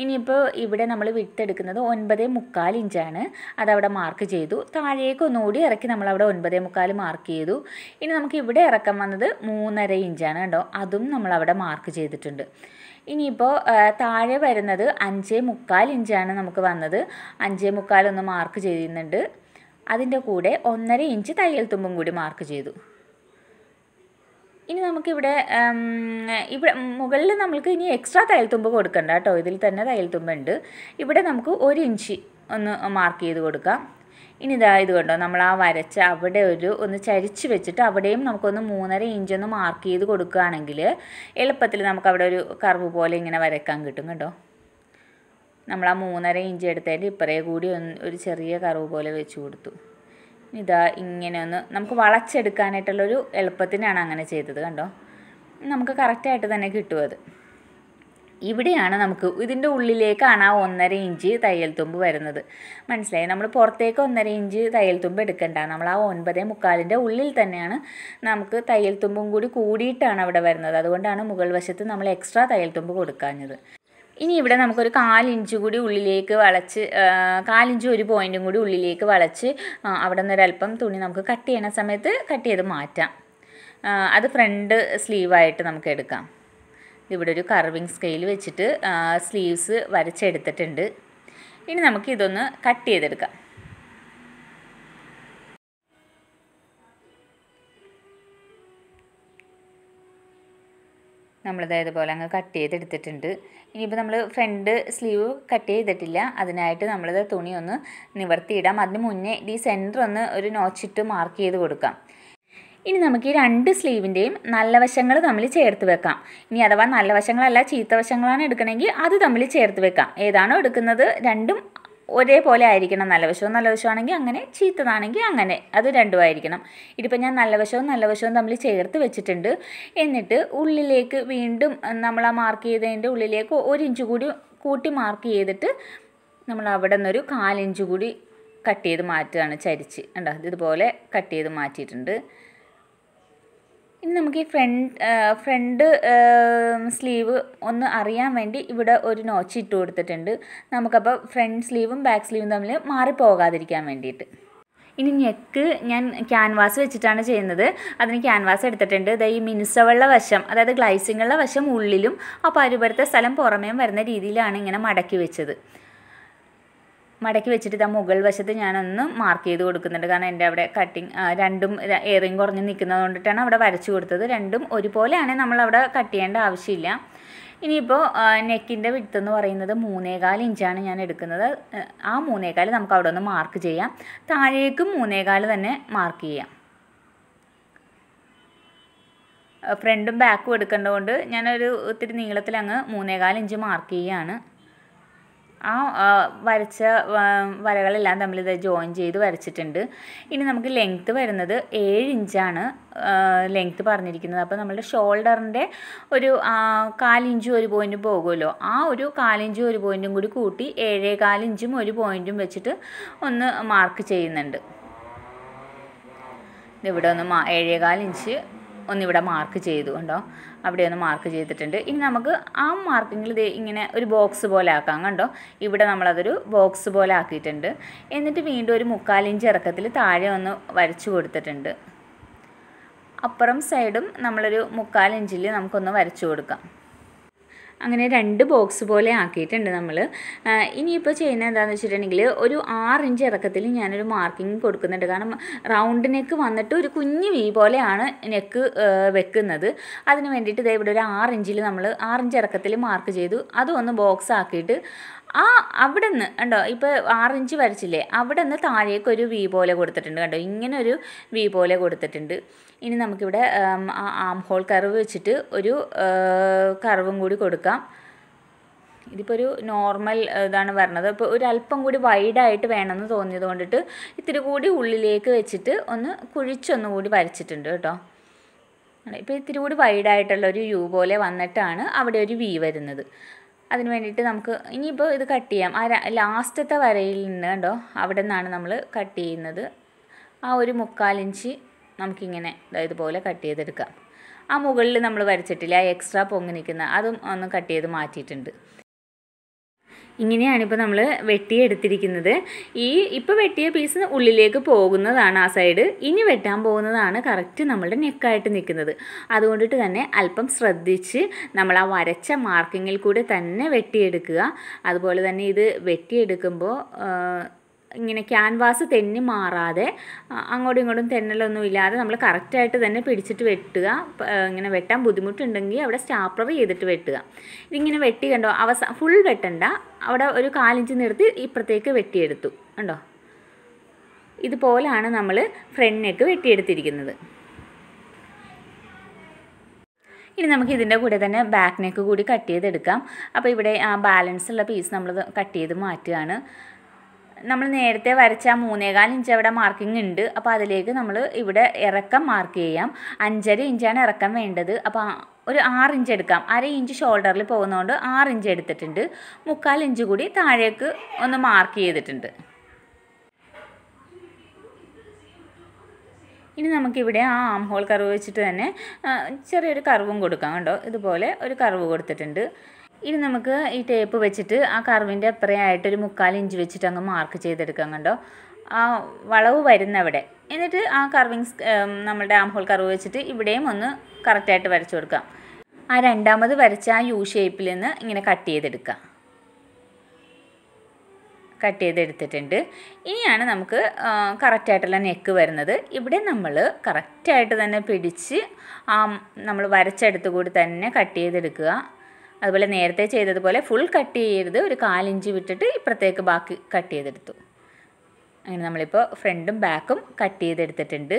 ഇനിയിപ്പോൾ ഇവിടെ നമ്മൾ വിട്ടെടുക്കുന്നത് ഒൻപതേ മുക്കാൽ ഇഞ്ചാണ്. അതവിടെ മാർക്ക് ചെയ്തു. താഴേക്ക് ഒന്നുകൂടി ഇറക്കി നമ്മൾ നമ്മളവിടെ ഒൻപതേ മുക്കാൽ മാർക്ക് ചെയ്തു. ഇനി നമുക്ക് ഇവിടെ ഇറക്കം വന്നത് മൂന്നര ഇഞ്ചാണ് കേട്ടോ അതും നമ്മൾ അവിടെ മാർക്ക് ചെയ്തിട്ടുണ്ട്. ഇനിയിപ്പോൾ താഴെ വരുന്നത് അഞ്ചേ മുക്കാൽ ഇഞ്ചാണ് നമുക്ക് വന്നത്. അഞ്ചേ മുക്കാൽ ഒന്ന് മാർക്ക് ചെയ്യുന്നുണ്ട്. അതിന്റെ കൂടെ ഒന്നര ഇഞ്ച് തയ്യൽ തുമ്പും കൂടി മാർക്ക് ചെയ്തു. ഇനി നമുക്കിവിടെ ഇവിടെ മുകളിൽ നമുക്ക് ഇനി എക്സ്ട്രാ തയ്യൽ തുമ്പ് കൊടുക്കണ്ട കേട്ടോ. ഇതിൽ തന്നെ തയ്യൽ തുമ്പുണ്ട്. ഇവിടെ നമുക്ക് ഒരു ഇഞ്ച് ഒന്ന് മാർക്ക് ചെയ്ത് കൊടുക്കാം. ഇനി ഇതാ ഇത് കണ്ടോ നമ്മൾ ആ വരച്ച അവിടെ ഒരു ഒന്ന് ചരിച്ച് വെച്ചിട്ട് അവിടെയും നമുക്കൊന്ന് മൂന്നര ഇഞ്ചൊന്ന് മാർക്ക് ചെയ്ത് കൊടുക്കുകയാണെങ്കിൽ എളുപ്പത്തിൽ നമുക്ക് അവിടെ ഒരു കർവ് പോലെ ഇങ്ങനെ വരയ്ക്കാൻ കിട്ടും കേട്ടോ നമ്മൾ ആ മൂന്നര ഇഞ്ച് എടുത്തതിന്റെ ഇപ്പറേ കൂടി ഒന്ന് ഒരു ചെറിയ കറവ് പോലെ വെച്ച് കൊടുത്തു. ഇതാ ഇങ്ങനെ ഒന്ന് നമുക്ക് വളച്ചെടുക്കാനായിട്ടുള്ളൊരു എളുപ്പത്തിനാണ് അങ്ങനെ ചെയ്തത് കണ്ടോ? നമുക്ക് കറക്റ്റായിട്ട് തന്നെ കിട്ടും അത്. ഇവിടെയാണ് നമുക്ക് ഇതിന്റെ ഉള്ളിലേക്കാണ് ആ ഒന്നര ഇഞ്ച് തയ്യൽ തുമ്പ് വരുന്നത്. മനസ്സിലായി? നമ്മൾ പുറത്തേക്ക് ഒന്നര ഇഞ്ച് തയ്യൽ തുമ്പ് എടുക്കണ്ട. നമ്മൾ ആ ഒൻപതേ മുക്കാലിന്റെ ഉള്ളിൽ തന്നെയാണ് നമുക്ക് തയ്യൽ തുമ്പും കൂടി കൂടിയിട്ടാണ് അവിടെ വരുന്നത്. അതുകൊണ്ടാണ് മുകൾ വശത്ത് നമ്മൾ എക്സ്ട്രാ തയ്യൽ തുമ്പ് കൊടുക്കാഞ്ഞത്. ഇനി ഇവിടെ നമുക്കൊരു കാലിഞ്ച് കൂടി ഉള്ളിലേക്ക് വളച്ച് കാലിഞ്ച് ഒരു പോയിന്റും കൂടി ഉള്ളിലേക്ക് വളച്ച് അവിടെ നിന്നൊരല്പം തുണി നമുക്ക് കട്ട് ചെയ്യണ സമയത്ത് കട്ട് ചെയ്ത് മാറ്റാം. അത് ഫ്രണ്ട് സ്ലീവായിട്ട് നമുക്ക് എടുക്കാം. ഇവിടെ ഒരു കർവിങ് സ്കെയിൽ വെച്ചിട്ട് സ്ലീവ്സ് വരച്ചെടുത്തിട്ടുണ്ട്. ഇനി നമുക്ക് ഇതൊന്ന് കട്ട് ചെയ്തെടുക്കാം. നമ്മളിത് ഇതുപോലെ അങ്ങ് കട്ട് ചെയ്തെടുത്തിട്ടുണ്ട്. ഇനിയിപ്പോൾ നമ്മൾ ഫ്രണ്ട് സ്ലീവ് കട്ട് ചെയ്തിട്ടില്ല. അതിനായിട്ട് നമ്മളിത് തുണി ഒന്ന് നിവർത്തിയിടാം. അതിന് മുന്നേ ഈ സെന്റർ ഒന്ന് ഒരു നോച്ചിട്ട് മാർക്ക് ചെയ്ത് കൊടുക്കാം. ഇനി നമുക്ക് ഈ രണ്ട് സ്ലീവിന്റെയും നല്ല വശങ്ങൾ തമ്മിൽ ചേർത്ത് വെക്കാം. ഇനി അഥവാ നല്ല വശങ്ങളല്ല ചീത്ത വശങ്ങളാണ് എടുക്കണമെങ്കിൽ അത് തമ്മിൽ ചേർത്ത് വെക്കാം. ഏതാണോ എടുക്കുന്നത് രണ്ടും ഒരേപോലെ ആയിരിക്കണം. നല്ല വശവും നല്ല വശമാണെങ്കിൽ അങ്ങനെ ചീത്തതാണെങ്കിൽ അങ്ങനെ. അത് രണ്ടും ആയിരിക്കണം. ഇതിപ്പോൾ ഞാൻ നല്ല വശവും നല്ല വശവും തമ്മിൽ ചേർത്ത് വെച്ചിട്ടുണ്ട്. എന്നിട്ട് ഉള്ളിലേക്ക് വീണ്ടും നമ്മൾ ആ മാർക്ക് ചെയ്തതിന്റെ ഉള്ളിലേക്ക് ഒരു ഇഞ്ച് കൂടി കൂട്ടി മാർക്ക് ചെയ്തിട്ട് നമ്മൾ അവിടെ നിന്നൊരു കാലിഞ്ച് കൂടി കട്ട് ചെയ്ത് മാറ്റുകയാണ് ചരിച്ച്. കണ്ടോ? ഇതുപോലെ കട്ട് ചെയ്ത് മാറ്റിയിട്ടുണ്ട്. ഇനി നമുക്ക് ഈ ഫ്രണ്ട് ഫ്രണ്ട് സ്ലീവ് ഒന്ന് അറിയാൻ വേണ്ടി ഇവിടെ ഒരു നോച്ച് ഇട്ട് കൊടുത്തിട്ടുണ്ട്. നമുക്കപ്പോൾ ഫ്രണ്ട് സ്ലീവും ബാക്ക് സ്ലീവും തമ്മിൽ മാറിപ്പോകാതിരിക്കാൻ വേണ്ടിയിട്ട്. ഇനി നെക്ക് ഞാൻ ക്യാൻവാസ് വെച്ചിട്ടാണ് ചെയ്യുന്നത്. അതിന് ക്യാൻവാസ് എടുത്തിട്ടുണ്ട്. ഇത് ഈ മിനുസവുള്ള വശം അതായത് ഗ്ലൈസിങ്ങുള്ള വശം ഉള്ളിലും ആ പരുപരത്തെ സ്ഥലം പുറമേയും വരുന്ന രീതിയിലാണ് ഇങ്ങനെ മടക്കി വെച്ചത്. മടക്കി വെച്ചിട്ട് ഇതാ മുകൾ വശത്ത് ഞാനൊന്ന് മാർക്ക് ചെയ്ത് കൊടുക്കുന്നുണ്ട്. കാരണം എന്റെ അവിടെ കട്ടിങ് രണ്ടും ഏറിയും കുറഞ്ഞ് നിൽക്കുന്നത് കൊണ്ടിട്ടാണ് അവിടെ വരച്ചു കൊടുത്തത്. രണ്ടും ഒരുപോലെയാണെങ്കിൽ നമ്മൾ അവിടെ കട്ട് ചെയ്യേണ്ട ആവശ്യമില്ല. ഇനിയിപ്പോൾ നെക്കിന്റെ വിട്ത് എന്ന് പറയുന്നത് മൂന്നേകാൽ ഇഞ്ചാണ് ഞാൻ എടുക്കുന്നത്. ആ മൂന്നേകാൽ നമുക്ക് അവിടെ ഒന്ന് മാർക്ക് ചെയ്യാം. താഴേക്കും മൂന്നേകാൽ തന്നെ മാർക്ക് ചെയ്യാം. ഫ്രണ്ടും ബാക്കും എടുക്കേണ്ടതുകൊണ്ട് ഞാനൊരു ഒത്തിരി നീളത്തിൽ അങ്ങ് മൂന്നേകാൽ ഇഞ്ച് മാർക്ക് ചെയ്യുകയാണ് ആ വരച്ച വരകളെല്ലാം തമ്മിൽ ഇത് ജോയിൻ ചെയ്ത് വരച്ചിട്ടുണ്ട്. ഇനി നമുക്ക് ലെങ്ത്ത് വരുന്നത് ഏഴ് ഇഞ്ചാണ് ലെങ്ത്ത് പറഞ്ഞിരിക്കുന്നത്. അപ്പോൾ നമ്മുടെ ഷോൾഡറിന്റെ ഒരു കാലിഞ്ചും ഒരു പോയിന്റും പോകുമല്ലോ. ആ ഒരു കാലിഞ്ചും ഒരു പോയിന്റും കൂടി കൂട്ടി ഏഴേ കാലിഞ്ചും ഒരു പോയിന്റും വെച്ചിട്ട് ഒന്ന് മാർക്ക് ചെയ്യുന്നുണ്ട്. ഇവിടെ ഒന്ന് മാ ഏഴേകാൽ ഇഞ്ച് ഒന്നിവിടെ മാർക്ക് ചെയ്തു കണ്ടോ. അവിടെ ഒന്ന് മാർക്ക് ചെയ്തിട്ടുണ്ട്. ഇനി നമുക്ക് ആ മാർക്കിങ്ങിൽ ഇങ്ങനെ ഒരു ബോക്സ് പോലെ ആക്കാം കണ്ടോ? ഇവിടെ നമ്മളതൊരു ബോക്സ് പോലെ ആക്കിയിട്ടുണ്ട്. എന്നിട്ട് വീണ്ടും ഒരു മുക്കാലിഞ്ച് ഇറക്കത്തിൽ താഴെ ഒന്ന് വരച്ചു കൊടുത്തിട്ടുണ്ട്. അപ്പുറം സൈഡും നമ്മളൊരു മുക്കാലിഞ്ചിൽ നമുക്കൊന്ന് വരച്ചു കൊടുക്കാം. അങ്ങനെ രണ്ട് ബോക്സ് പോലെ ആക്കിയിട്ടുണ്ട് നമ്മൾ ഇനിയിപ്പോൾ ചെയ്യുന്നത് എന്താണെന്ന് വെച്ചിട്ടുണ്ടെങ്കിൽ ഒരു ആറ് ഇഞ്ച് ഇറക്കത്തിൽ ഞാനൊരു മാർക്കിംഗ് കൊടുക്കുന്നുണ്ട്. കാരണം റൗണ്ട് നെക്ക് വന്നിട്ട് ഒരു കുഞ്ഞ് വി പോലെയാണ് നെക്ക് വെക്കുന്നത്. അതിന് വേണ്ടിയിട്ട് ഇതേ ഇവിടെ ഒരു ആറ് ഇഞ്ചിൽ നമ്മൾ ആറ് ഇഞ്ച് ഇറക്കത്തിൽ മാർക്ക് ചെയ്തു. അതൊന്ന് ബോക്സ് ആക്കിയിട്ട് ആ അവിടെ നിന്ന് കണ്ടോ ഇപ്പോൾ ആറ് ഇഞ്ച് വരച്ചില്ലേ അവിടെ നിന്ന് താഴേക്ക് ഒരു വി പോലെ കൊടുത്തിട്ടുണ്ട് കണ്ടോ ഇങ്ങനെ ഒരു വി പോലെ കൊടുത്തിട്ടുണ്ട്. ഇനി നമുക്കിവിടെ ആം ഹോൾ കർവ് വെച്ചിട്ട് ഒരു കർവും കൂടി കൊടുക്കാം. ഇതിപ്പോൾ ഒരു നോർമൽ ഇതാണ് വരണത്. അപ്പോൾ ഒരു അല്പം കൂടി വൈഡായിട്ട് വേണമെന്ന് തോന്നിയത് കൊണ്ടിട്ട് ഇത്തിരി കൂടി ഉള്ളിലേക്ക് വെച്ചിട്ട് ഒന്ന് കുഴിച്ചൊന്നുകൂടി വരച്ചിട്ടുണ്ട് കേട്ടോ. ഇപ്പോൾ ഇത്തിരി കൂടി വൈഡായിട്ടുള്ള ഒരു യു പോലെ വന്നിട്ടാണ് അവിടെ ഒരു വി വരുന്നത്. അതിന് വേണ്ടിയിട്ട് നമുക്ക് ഇനിയിപ്പോൾ ഇത് കട്ട് ചെയ്യാം. ആ ലാസ്റ്റത്തെ വരയിൽ നിന്ന് കണ്ടോ? അവിടെ നിന്നാണ് നമ്മൾ കട്ട് ചെയ്യുന്നത്. ആ ഒരു മുക്കാലിഞ്ച് നമുക്കിങ്ങനെ ഇതുപോലെ കട്ട് ചെയ്തെടുക്കാം. ആ മുകളിൽ നമ്മൾ വരച്ചിട്ടില്ല? ആ എക്സ്ട്രാ പൊങ്ങി നിൽക്കുന്ന അതും ഒന്ന് കട്ട് ചെയ്ത് മാറ്റിയിട്ടുണ്ട്. ഇങ്ങനെയാണ് ഇപ്പോൾ നമ്മൾ വെട്ടിയെടുത്തിരിക്കുന്നത്. ഈ ഇപ്പോൾ വെട്ടിയ പീസ് ഉള്ളിലേക്ക് പോകുന്നതാണ് ആ സൈഡ് ഇനി വെട്ടാൻ പോകുന്നതാണ് കറക്റ്റ് നമ്മളുടെ നെക്കായിട്ട് നിൽക്കുന്നത്. അതുകൊണ്ടിട്ട് തന്നെ അല്പം ശ്രദ്ധിച്ച് നമ്മൾ ആ വരച്ച മാർക്കിങ്ങിൽ കൂടെ തന്നെ വെട്ടിയെടുക്കുക. അതുപോലെ തന്നെ ഇത് വെട്ടിയെടുക്കുമ്പോൾ ഇങ്ങനെ ക്യാൻവാസ് തെന്നി മാറാതെ അങ്ങോട്ടും ഇങ്ങോട്ടും തെന്നലൊന്നും ഇല്ലാതെ നമ്മൾ കറക്റ്റായിട്ട് തന്നെ പിടിച്ചിട്ട് വെട്ടുക. ഇങ്ങനെ വെട്ടാൻ ബുദ്ധിമുട്ടുണ്ടെങ്കിൽ അവിടെ സ്റ്റാപ്ലർ ചെയ്തിട്ട് വെട്ടുക. ഇതിങ്ങനെ വെട്ടി കണ്ടോ അവസ ഫുൾ വെട്ടണ്ട. അവിടെ ഒരു കാലിഞ്ച് നിർത്തി ഇപ്പുറത്തേക്ക് വെട്ടിയെടുത്തു. കണ്ടോ? ഇതുപോലാണ് നമ്മൾ ഫ്രണ്ട് നെക്ക് വെട്ടിയെടുത്തിരിക്കുന്നത്. ഇനി നമുക്ക് ഇതിന്റെ കൂടെ തന്നെ ബാക്ക് നെക്ക് കൂടി കട്ട് ചെയ്തെടുക്കാം. അപ്പോൾ ഇവിടെ ആ ബാലൻസ് ഉള്ള പീസ് നമ്മൾ കട്ട് ചെയ്ത് മാറ്റുകയാണ്. നമ്മൾ നേരത്തെ വരച്ച ആ മൂന്നേകാൽ ഇഞ്ച് അവിടെ മാർക്കിംഗ് ഉണ്ട്. അപ്പോൾ അതിലേക്ക് നമ്മൾ ഇവിടെ ഇറക്കം മാർക്ക് ചെയ്യാം. അഞ്ചര ഇഞ്ചാണ് ഇറക്കം വേണ്ടത്. അപ്പോൾ ഒരു ആറ് ഇഞ്ച് എടുക്കാം. അര ഇഞ്ച് ഷോൾഡറിൽ പോകുന്നതുകൊണ്ട് ആറ് ഇഞ്ച് എടുത്തിട്ടുണ്ട്. മുക്കാൽ ഇഞ്ച് കൂടി താഴേക്ക് ഒന്ന് മാർക്ക് ചെയ്തിട്ടുണ്ട്. ഇനി നമുക്കിവിടെ ആ ആം ഹോൾ കർവ് വെച്ചിട്ട് തന്നെ ചെറിയൊരു കർവും കൊടുക്കാം കേട്ടോ ഇതുപോലെ ഒരു കർവ് കൊടുത്തിട്ടുണ്ട്. ഇനി നമുക്ക് ഈ ടേപ്പ് വെച്ചിട്ട് ആ കർവിന്റെ അപ്പുറയായിട്ടൊരു മുക്കാൽ ഇഞ്ച് വെച്ചിട്ട് അങ്ങ് മാർക്ക് ചെയ്തെടുക്കാം കണ്ടോ? ആ വളവ് വരുന്നവിടെ എന്നിട്ട് ആ കർവിങ്സ് നമ്മളുടെ ആംഹോൾ കർവ് വെച്ചിട്ട് ഇവിടെയും ഒന്ന് കറക്റ്റായിട്ട് വരച്ചു കൊടുക്കാം. ആ രണ്ടാമത് വരച്ച ആ യു ഷേപ്പിൽ നിന്ന് ഇങ്ങനെ കട്ട് ചെയ്തെടുക്കാം. കട്ട് ചെയ്തെടുത്തിട്ടുണ്ട്. ഇനിയാണ് നമുക്ക് കറക്റ്റായിട്ടുള്ള നെക്ക് വരുന്നത്. ഇവിടെ നമ്മൾ കറക്റ്റായിട്ട് തന്നെ പിടിച്ച് ആ നമ്മൾ വരച്ചെടുത്ത് കൂടി തന്നെ കട്ട് ചെയ്തെടുക്കുക. അതുപോലെ നേരത്തെ ചെയ്തതുപോലെ ഫുൾ കട്ട് ചെയ്യരുത്. ഒരു കാലിഞ്ച് വിട്ടിട്ട് ഇപ്പുറത്തേക്ക് ബാക്കി കട്ട് ചെയ്തെടുത്തു. അങ്ങനെ നമ്മളിപ്പോൾ ഫ്രണ്ടും ബാക്കും കട്ട് ചെയ്തെടുത്തിട്ടുണ്ട്.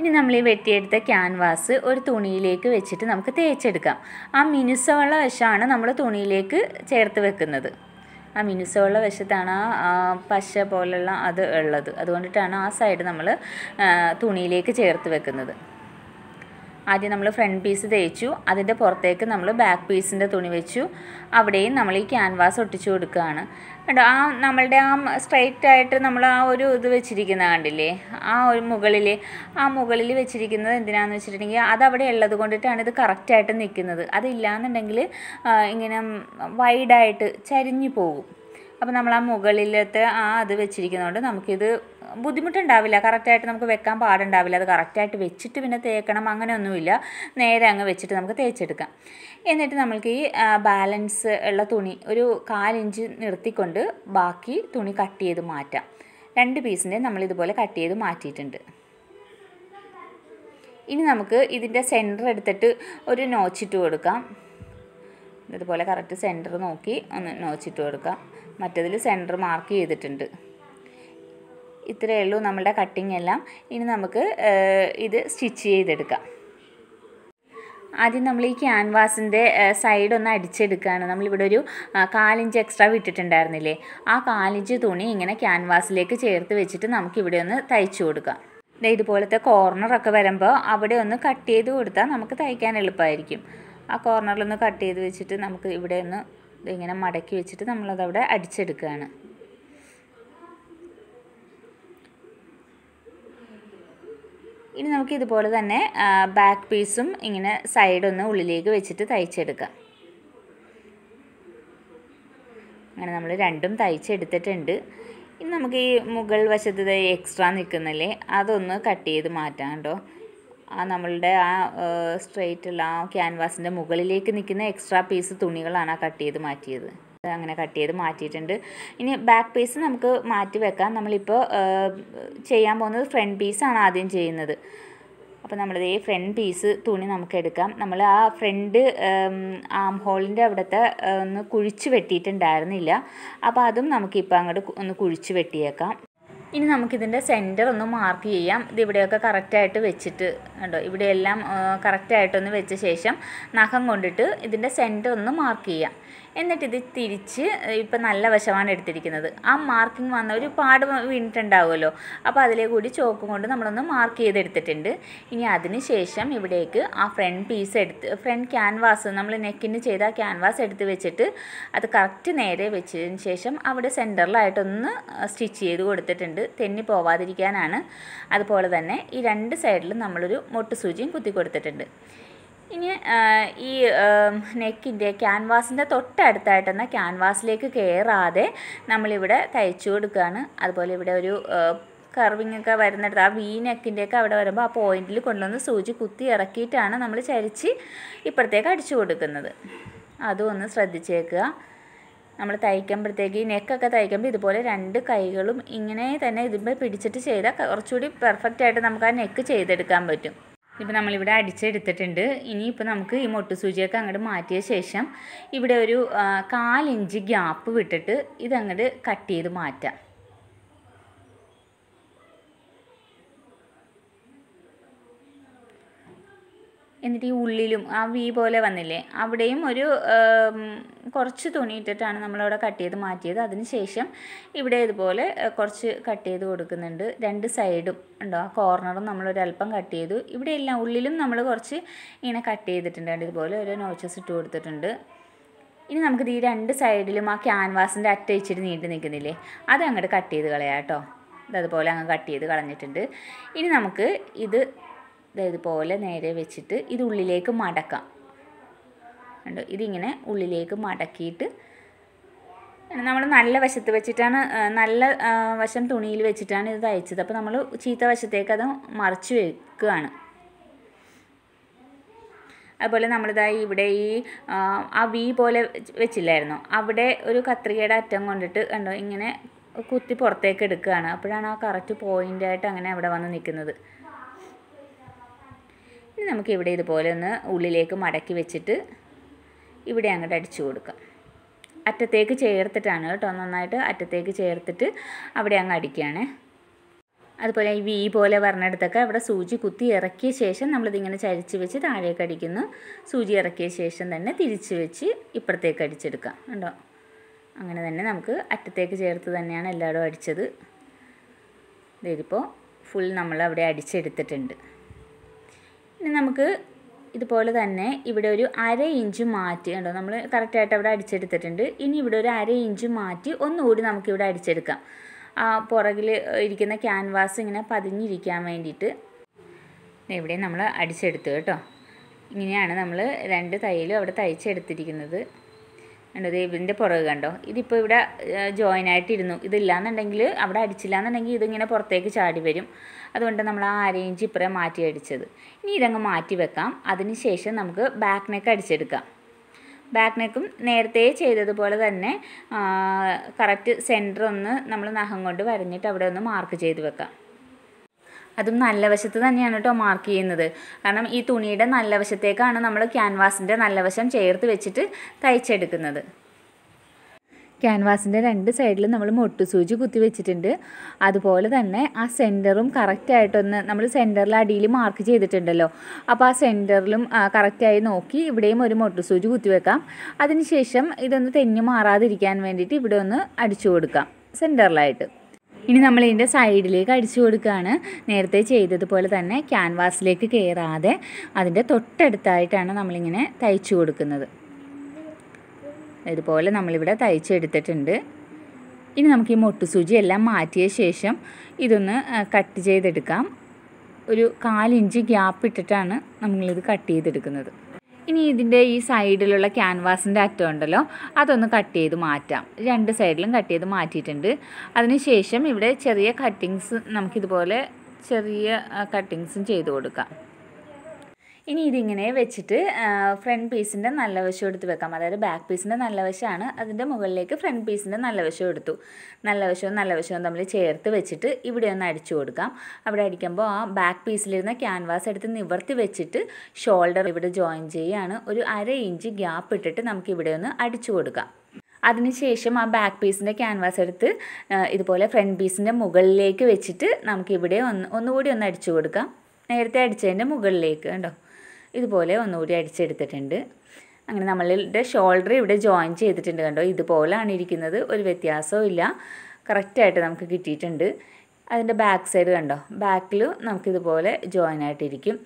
ഇനി നമ്മൾ ഈ വെട്ടിയെടുത്ത ക്യാൻവാസ് ഒരു തുണിയിലേക്ക് വെച്ചിട്ട് നമുക്ക് തേച്ചെടുക്കാം. ആ മിനുസമുള്ള വശമാണ് നമ്മൾ തുണിയിലേക്ക് ചേർത്ത് വെക്കുന്നത്. ആ മിനുസമുള്ള വശത്താണ് ആ പശ പോലുള്ള അത് ഉള്ളത്. അതുകൊണ്ടിട്ടാണ് ആ സൈഡ് നമ്മൾ തുണിയിലേക്ക് ചേർത്ത് വെക്കുന്നത്. ആദ്യം നമ്മൾ ഫ്രണ്ട് പീസ് തേച്ചു. അതിന്റെ പുറത്തേക്ക് നമ്മൾ ബാക്ക് പീസിന്റെ തുണി വെച്ചു. അവിടെയും നമ്മൾ ഈ ക്യാൻവാസ് ഒട്ടിച്ചു കൊടുക്കുകയാണ്. കേട്ടോ ആ നമ്മളുടെ ആ സ്ട്രൈറ്റ് ആയിട്ട് നമ്മൾ ആ ഒരു ഇത് വെച്ചിരിക്കുന്ന കണ്ടില്ലേ? ആ ഒരു മുകളിൽ ആ മുകളിൽ വെച്ചിരിക്കുന്നത് എന്തിനാന്ന് വെച്ചിട്ടുണ്ടെങ്കിൽ അതവിടെ ഉള്ളത് കൊണ്ടിട്ടാണ് ഇത് കറക്റ്റായിട്ട് നിൽക്കുന്നത്. അതില്ലാന്നുണ്ടെങ്കിൽ ഇങ്ങനെ വൈഡായിട്ട് ചരിഞ്ഞു പോകും. അപ്പോൾ നമ്മൾ ആ മുകളിലത്തെ ആ അത് വെച്ചിരിക്കുന്നതുകൊണ്ട് നമുക്കിത് ബുദ്ധിമുട്ടുണ്ടാവില്ല. കറക്റ്റായിട്ട് നമുക്ക് വെക്കാൻ പാടുണ്ടാവില്ല. അത് കറക്റ്റായിട്ട് വെച്ചിട്ട് പിന്നെ തേക്കണം. അങ്ങനെയൊന്നുമില്ല. നേരെ അങ്ങ് വെച്ചിട്ട് നമുക്ക് തേച്ചെടുക്കാം. എന്നിട്ട് നമ്മൾക്ക് ഈ ബാലൻസ് ഉള്ള തുണി ഒരു കാലിഞ്ച് നിർത്തിക്കൊണ്ട് ബാക്കി തുണി കട്ട് ചെയ്ത് മാറ്റാം. രണ്ട് പീസിന്റെ നമ്മൾ ഇതുപോലെ കട്ട് ചെയ്ത് മാറ്റിയിട്ടുണ്ട്. ഇനി നമുക്ക് ഇതിന്റെ സെന്റർ എടുത്തിട്ട് ഒരു നോച്ചിട്ട് കൊടുക്കാം. ഇതുപോലെ കറക്റ്റ് സെന്റർ നോക്കി ഒന്ന് നോച്ചിട്ട് കൊടുക്കാം. മറ്റതിൽ സെന്റർ മാർക്ക് ചെയ്തിട്ടുണ്ട്. ഇത്രയേ ഉള്ളൂ നമ്മുടെ കട്ടിംഗ് എല്ലാം. ഇനി നമുക്ക് ഇത് സ്റ്റിച്ച് ചെയ്തെടുക്കാം. ആദ്യം നമ്മൾ ഈ ക്യാൻവാസിന്റെ സൈഡ് ഒന്ന് അടിച്ചെടുക്കുകയാണ് നമ്മളിവിടെ ഒരു കാലിഞ്ച് എക്സ്ട്രാ വിട്ടിട്ടുണ്ടായിരുന്നില്ലേ? ആ കാലിഞ്ച് തുണി ഇങ്ങനെ ക്യാൻവാസിലേക്ക് ചേർത്ത് വെച്ചിട്ട് നമുക്കിവിടെ ഒന്ന് തയ്ച്ചു കൊടുക്കാം. ഇതുപോലത്തെ കോർണറൊക്കെ വരുമ്പോൾ അവിടെ ഒന്ന് കട്ട് ചെയ്ത് കൊടുത്താൽ നമുക്ക് തയ്ക്കാൻ എളുപ്പമായിരിക്കും ആ കോർണറിലൊന്ന് കട്ട് ചെയ്ത് വെച്ചിട്ട് നമുക്ക് ഇവിടെ ഒന്ന് ഇങ്ങനെ മടക്കി വെച്ചിട്ട് നമ്മളതവിടെ അടിച്ചെടുക്കുകയാണ്. ഇനി നമുക്ക് ഇതുപോലെ തന്നെ ബാക്ക് പീസും ഇങ്ങനെ സൈഡൊന്ന് ഉള്ളിലേക്ക് വെച്ചിട്ട് തയ്ച്ചെടുക്കാം. അങ്ങനെ നമ്മൾ രണ്ടും തയ്ച്ചെടുത്തിട്ടുണ്ട്. ഇനി നമുക്ക് ഈ മുകൾ വശത്ത് എക്സ്ട്രാ നിൽക്കുന്നില്ലേ അതൊന്ന് കട്ട് ചെയ്ത് മാറ്റാം കേട്ടോ. ആ നമ്മളുടെ ആ സ്ട്രെയിറ്റുള്ള ആ ക്യാൻവാസിന്റെ മുകളിലേക്ക് നിൽക്കുന്ന എക്സ്ട്രാ പീസ് തുണികളാണ് ആ കട്ട് ചെയ്ത് മാറ്റിയത്. അങ്ങനെ കട്ട് ചെയ്ത് മാറ്റിയിട്ടുണ്ട്. ഇനി ബാക്ക് പീസ് നമുക്ക് മാറ്റി വെക്കാം. നമ്മളിപ്പോൾ ചെയ്യാൻ പോകുന്നത് ഫ്രണ്ട് പീസാണ് ആദ്യം ചെയ്യുന്നത്. അപ്പോൾ നമ്മളിത് ഈ ഫ്രണ്ട് പീസ് തുണി നമുക്ക് എടുക്കാം. നമ്മൾ ആ ഫ്രണ്ട് ആം ഹോളിന്റെ അവിടുത്തെ ഒന്ന് കുഴിച്ച് വെട്ടിയിട്ടുണ്ടായിരുന്നില്ല. അപ്പോൾ അതും നമുക്കിപ്പോൾ അങ്ങോട്ട് ഒന്ന് കുഴിച്ച് വെട്ടിയേക്കാം. ഇനി നമുക്കിതിന്റെ സെന്റർ ഒന്ന് മാർക്ക് ചെയ്യാം. ഇതിവിടെയൊക്കെ കറക്റ്റായിട്ട് വെച്ചിട്ട് കണ്ടോ? ഇവിടെയെല്ലാം കറക്റ്റായിട്ടൊന്ന് വെച്ച ശേഷം നഖം കൊണ്ടിട്ട് ഇതിന്റെ സെന്റർ ഒന്ന് മാർക്ക് ചെയ്യാം. എന്നിട്ട് ഇത് തിരിച്ച് ഇപ്പം നല്ല വശമാണ് എടുത്തിരിക്കുന്നത്. ആ മാർക്കിംഗ് വന്ന ഒരു പാട് വീണിട്ടുണ്ടാവുമല്ലോ. അപ്പോൾ അതിലേ കൂടി ചോക്ക് കൊണ്ട് നമ്മളൊന്ന് മാർക്ക് ചെയ്തെടുത്തിട്ടുണ്ട്. ഇനി അതിന് ശേഷം ഇവിടേക്ക് ആ ഫ്രണ്ട് പീസ് എടുത്ത് ഫ്രണ്ട് ക്യാൻവാസ് നമ്മൾ നെക്കിന് ചെയ്ത ക്യാൻവാസ് എടുത്ത് വെച്ചിട്ട് അത് കറക്റ്റ് നേരെ വെച്ചതിന് ശേഷം അവിടെ സെന്ററിലായിട്ടൊന്ന് സ്റ്റിച്ച് ചെയ്ത് കൊടുത്തിട്ടുണ്ട്. തെന്നി പോവാതിരിക്കാനാണ്. അതുപോലെ തന്നെ ഈ രണ്ട് സൈഡിലും നമ്മളൊരു മൊട്ട് സൂചിയും കുത്തി കൊടുത്തിട്ടുണ്ട്. ഇനി ഈ നെക്കിന്റെ ക്യാൻവാസിന്റെ തൊട്ടടുത്തായിട്ട് തന്നെ ക്യാൻവാസിലേക്ക് കയറാതെ നമ്മളിവിടെ തയ്ച്ചു കൊടുക്കുകയാണ് അതുപോലെ ഇവിടെ ഒരു കർവിങ് ഒക്കെ വരുന്നിടത്ത് ആ വീ വി നെക്കിന്റെയൊക്കെ അവിടെ വരുമ്പോൾ ആ പോയിന്റിൽ കൊണ്ടുവന്ന് സൂചി കുത്തി ഇറക്കിയിട്ടാണ് നമ്മൾ ചരിച്ച് ഇപ്പുറത്തേക്ക് അടിച്ചു കൊടുക്കുന്നത്. അതും ഒന്ന് ശ്രദ്ധിച്ചേക്കുക. നമ്മൾ തയ്ക്കുമ്പോഴത്തേക്ക് ഈ നെക്കൊക്കെ തയ്ക്കുമ്പോൾ ഇതുപോലെ രണ്ട് കൈകളും ഇങ്ങനെ തന്നെ ഇതിന്മേൽ പിടിച്ചിട്ട് ചെയ്താൽ കുറച്ചുകൂടി പെർഫെക്റ്റ് ആയിട്ട് നമുക്ക് ആ നെക്ക് ചെയ്തെടുക്കാൻ പറ്റും. ഇപ്പം നമ്മളിവിടെ അടിച്ചെടുത്തിട്ടുണ്ട്. ഇനിയിപ്പോൾ നമുക്ക് ഈ മൊട്ടു സൂചിയൊക്കെ അങ്ങോട്ട് മാറ്റിയ ശേഷം ഇവിടെ ഒരു കാലിഞ്ച് ഗ്യാപ്പ് വിട്ടിട്ട് ഇതങ്ങോട്ട് കട്ട് ചെയ്ത് മാറ്റാം. എന്നിട്ട് ഈ ഉള്ളിലും ആ വി പോലെ വന്നില്ലേ? അവിടെയും ഒരു കുറച്ച് തുണി ഇട്ടിട്ടാണ് നമ്മളവിടെ കട്ട് ചെയ്ത് മാറ്റിയത്. അതിന് ശേഷം ഇവിടെ ഇതുപോലെ കുറച്ച് കട്ട് ചെയ്ത് കൊടുക്കുന്നുണ്ട്. രണ്ട് സൈഡും ഉണ്ടോ? ആ കോർണറും നമ്മളൊരല്പം കട്ട് ചെയ്തു. ഇവിടെ എല്ലാം ഉള്ളിലും നമ്മൾ കുറച്ച് ഇങ്ങനെ കട്ട് ചെയ്തിട്ടുണ്ട്? ഇതുപോലെ ഒരു നോച്ചസ് ഇട്ട് കൊടുത്തിട്ടുണ്ട്. ഇനി നമുക്കിത് ഈ രണ്ട് സൈഡിലും ആ ക്യാൻവാസിന്റെ അറ്റ ഇച്ചിരി നീണ്ടു നിൽക്കുന്നില്ലേ? അത് അങ്ങോട്ട് കട്ട് ചെയ്ത് കളയാം കേട്ടോ. അതുപോലെ അങ്ങ് കട്ട് ചെയ്ത് കളഞ്ഞിട്ടുണ്ട്. ഇനി നമുക്ക് ഇത് ഇതുപോലെ നേരെ വെച്ചിട്ട് ഇത് ഉള്ളിലേക്ക് മടക്കാം. കണ്ടോ? ഇതിങ്ങനെ ഉള്ളിലേക്ക് മടക്കിയിട്ട് നമ്മൾ നല്ല വശത്ത് വെച്ചിട്ടാണ് നല്ല വശം തുണിയിൽ വെച്ചിട്ടാണ് ഇത് തയ്ച്ചത്. അപ്പോൾ നമ്മൾ ചീത്ത വശത്തേക്ക് അത് മറിച്ച് വെക്കുകയാണ്. അതുപോലെ നമ്മളിതായി ഇവിടെ ഈ ആ, വി പോലെ വെച്ചില്ലായിരുന്നോ. അവിടെ ഒരു കത്രികയുടെ അറ്റം കൊണ്ടിട്ട് കണ്ടോ ഇങ്ങനെ കുത്തി പുറത്തേക്ക് എടുക്കുകയാണ്. അപ്പോഴാണ് ആ കറക്റ്റ് പോയിന്റായിട്ട് അങ്ങനെ അവിടെ വന്ന് നിൽക്കുന്നത്. ഇനി നമുക്ക് ഇവിടെ ഇതുപോലെ ഒന്ന് ഉള്ളിലേക്ക് മടക്കി വെച്ചിട്ട് ഇവിടെ അങ്ങോട്ട് അടിച്ചു കൊടുക്കാം. അറ്റത്തേക്ക് ചേർത്തിട്ടാണ് കേട്ടോ നന്നായിട്ട് അറ്റത്തേക്ക് ചേർത്തിട്ട് അവിടെ അങ്ങ് അടിക്കുകയാണേ. അതുപോലെ ഈ വി പോലെ പറഞ്ഞെടുത്തൊക്കെ അവിടെ സൂചി കുത്തി ഇറക്കിയ ശേഷം നമ്മളിതിങ്ങനെ ചരിച്ച് വെച്ച് താഴേക്ക് അടിക്കുന്നു. സൂചി ഇറക്കിയ ശേഷം തന്നെ തിരിച്ച് വെച്ച് ഇപ്പുറത്തേക്ക് അടിച്ചെടുക്കാം. കണ്ടോ? അങ്ങനെ തന്നെ നമുക്ക് അറ്റത്തേക്ക് ചേർത്ത് തന്നെയാണ് എല്ലാവരും അടിച്ചത്. ഇതിപ്പോൾ ഫുൾ നമ്മൾ അവിടെ അടിച്ചെടുത്തിട്ടുണ്ട്. ഇനി നമുക്ക് ഇതുപോലെ തന്നെ ഇവിടെ ഒരു അര ഇഞ്ച് മാറ്റി കണ്ടോ? നമ്മൾ കറക്റ്റായിട്ട് അവിടെ അടിച്ചെടുത്തിട്ടുണ്ട്. ഇനി ഇവിടെ ഒരു അര ഇഞ്ച് മാറ്റി ഒന്നുകൂടി നമുക്കിവിടെ അടിച്ചെടുക്കാം. ആ പുറകിൽ ഇരിക്കുന്ന ക്യാൻവാസ് ഇങ്ങനെ പതിഞ്ഞിരിക്കാൻ വേണ്ടിയിട്ട് ഇവിടെ നമ്മൾ അടിച്ചെടുത്തു കേട്ടോ. ഇങ്ങനെയാണ് നമ്മൾ രണ്ട് തയ്യലും അവിടെ തയ്ച്ചെടുത്തിരിക്കുന്നത്. കണ്ടോ ദേ ഇതിന്റെ പുറകെ കണ്ടോ? ഇതിപ്പോൾ ഇവിടെ ജോയിൻ ആയിട്ടിരുന്നു. ഇതില്ലാന്നുണ്ടെങ്കിൽ അവിടെ അടിച്ചില്ല എന്നുണ്ടെങ്കിൽ ഇതിങ്ങനെ പുറത്തേക്ക് ചാടി വരും. അതുകൊണ്ട് നമ്മൾ ആ അരയിഞ്ച് ഇപ്പുറം മാറ്റി അടിച്ചത്. ഇനി ഇതങ്ങ് മാറ്റി വെക്കാം. അതിന് ശേഷം നമുക്ക് ബാക്ക് നെക്ക് അടിച്ചെടുക്കാം. ബാക്ക് നെക്കും നേരത്തെ ചെയ്തതുപോലെ തന്നെ കറക്റ്റ് സെന്റർ ഒന്ന് നമ്മൾ നഖം കൊണ്ട് വരഞ്ഞിട്ട് അവിടെ ഒന്ന് മാർക്ക് ചെയ്ത് വെക്കാം. അതും നല്ല വശത്ത് തന്നെയാണ് കേട്ടോ മാർക്ക് ചെയ്യുന്നത്. കാരണം ഈ തുണിയുടെ നല്ല വശത്തേക്കാണ് നമ്മൾ ക്യാൻവാസിന്റെ നല്ല വശം ചേർത്ത് വെച്ചിട്ട് തയ്ച്ചെടുക്കുന്നത്. ക്യാൻവാസിന്റെ രണ്ട് സൈഡിലും നമ്മൾ മൊട്ടുസൂചി കുത്തി വെച്ചിട്ടുണ്ട്. അതുപോലെ തന്നെ ആ സെന്ററും കറക്റ്റായിട്ടൊന്ന് നമ്മൾ സെന്ററിൽ അടിയിൽ മാർക്ക് ചെയ്തിട്ടുണ്ടല്ലോ. അപ്പോൾ ആ സെന്ററിലും കറക്റ്റായി നോക്കി ഇവിടെയും ഒരു മൊട്ടുസൂചി കുത്തി വെക്കാം. അതിനുശേഷം ഇതൊന്ന് തെന്നി മാറാതിരിക്കാൻ വേണ്ടിയിട്ട് ഇവിടെ ഒന്ന് അടിച്ചു കൊടുക്കാം. സെന്ററിലായിട്ട് ഇനി നമ്മൾ ഇതിന്റെ സൈഡിലേക്ക് അടിച്ചു കൊടുക്കുകയാണ്. നേരത്തെ ചെയ്തതുപോലെ തന്നെ ക്യാൻവാസിലേക്ക് കയറാതെ അതിന്റെ തൊട്ടടുത്തായിട്ടാണ് നമ്മളിങ്ങനെ തയ്ച്ചു കൊടുക്കുന്നത്. ഇതുപോലെ നമ്മളിവിടെ തയ്ച്ചെടുത്തിട്ടുണ്ട്. ഇനി നമുക്ക് ഈ മൊട്ടുസൂചി എല്ലാം മാറ്റിയ ശേഷം ഇതൊന്ന് കട്ട് ചെയ്തെടുക്കാം. ഒരു കാലിഞ്ച് ഗ്യാപ്പ് ഇട്ടിട്ടാണ് നമ്മളിത് കട്ട് ചെയ്തെടുക്കുന്നത്. ഇനി ഇതിന്റെ ഈ സൈഡിലുള്ള ക്യാൻവാസിന്റെ അറ്റം ഉണ്ടല്ലോ അതൊന്ന് കട്ട് ചെയ്ത് മാറ്റാം. രണ്ട് സൈഡിലും കട്ട് ചെയ്ത് മാറ്റിയിട്ടുണ്ട്. അതിനുശേഷം ഇവിടെ ചെറിയ കട്ടിങ്സ് നമുക്കിതുപോലെ ചെറിയ കട്ടിങ്സും ചെയ്ത് കൊടുക്കാം. ഇനി ഇതിങ്ങനെ വെച്ചിട്ട് ഫ്രണ്ട് പീസിന്റെ നല്ല വശം എടുത്ത് വെക്കാം. അതായത് ബാക്ക് പീസിന്റെ നല്ല വശമാണ്. അതിന്റെ മുകളിലേക്ക് ഫ്രണ്ട് പീസിന്റെ നല്ല വശം എടുത്തു. നല്ല വശവും നല്ല വശവും തമ്മിൽ ചേർത്ത് വെച്ചിട്ട് ഇവിടെ ഒന്ന് അടിച്ചു കൊടുക്കാം. അവിടെ അടിക്കുമ്പോൾ ആ ബാക്ക് പീസിലിരുന്ന ക്യാൻവാസ് എടുത്ത് നിവർത്തി വെച്ചിട്ട് ഷോൾഡർ ഇവിടെ ജോയിൻ ചെയ്യുകയാണ് ഒരു അര ഇഞ്ച് ഗ്യാപ്പ് ഇട്ടിട്ട് നമുക്ക് ഇവിടെ ഒന്ന് അടിച്ചു കൊടുക്കാം. അതിനുശേഷം ആ ബാക്ക് പീസിന്റെ ക്യാൻവാസ് എടുത്ത് ഇതുപോലെ ഫ്രണ്ട് പീസിന്റെ മുകളിലേക്ക് വെച്ചിട്ട് നമുക്കിവിടെ ഒന്ന് ഒന്നുകൂടി ഒന്ന് അടിച്ചു കൊടുക്കാം. നേരത്തെ അടിച്ചതിന്റെ മുകളിലേക്ക് കണ്ടോ? ഇതുപോലെ ഒന്നുകൂടി അടിച്ചെടുത്തിട്ടുണ്ട്. അങ്ങനെ നമ്മളുടെ ഷോൾഡർ ഇവിടെ ജോയിൻ ചെയ്തിട്ടുണ്ട് കണ്ടോ? ഇതുപോലാണ് ഇരിക്കുന്നത്. ഒരു വ്യത്യാസവും ഇല്ല. കറക്റ്റായിട്ട് നമുക്ക് കിട്ടിയിട്ടുണ്ട്. അതിന്റെ ബാക്ക് സൈഡ് കണ്ടോ? ബാക്കിൽ നമുക്കിതുപോലെ ജോയിൻ ആയിട്ടിരിക്കും.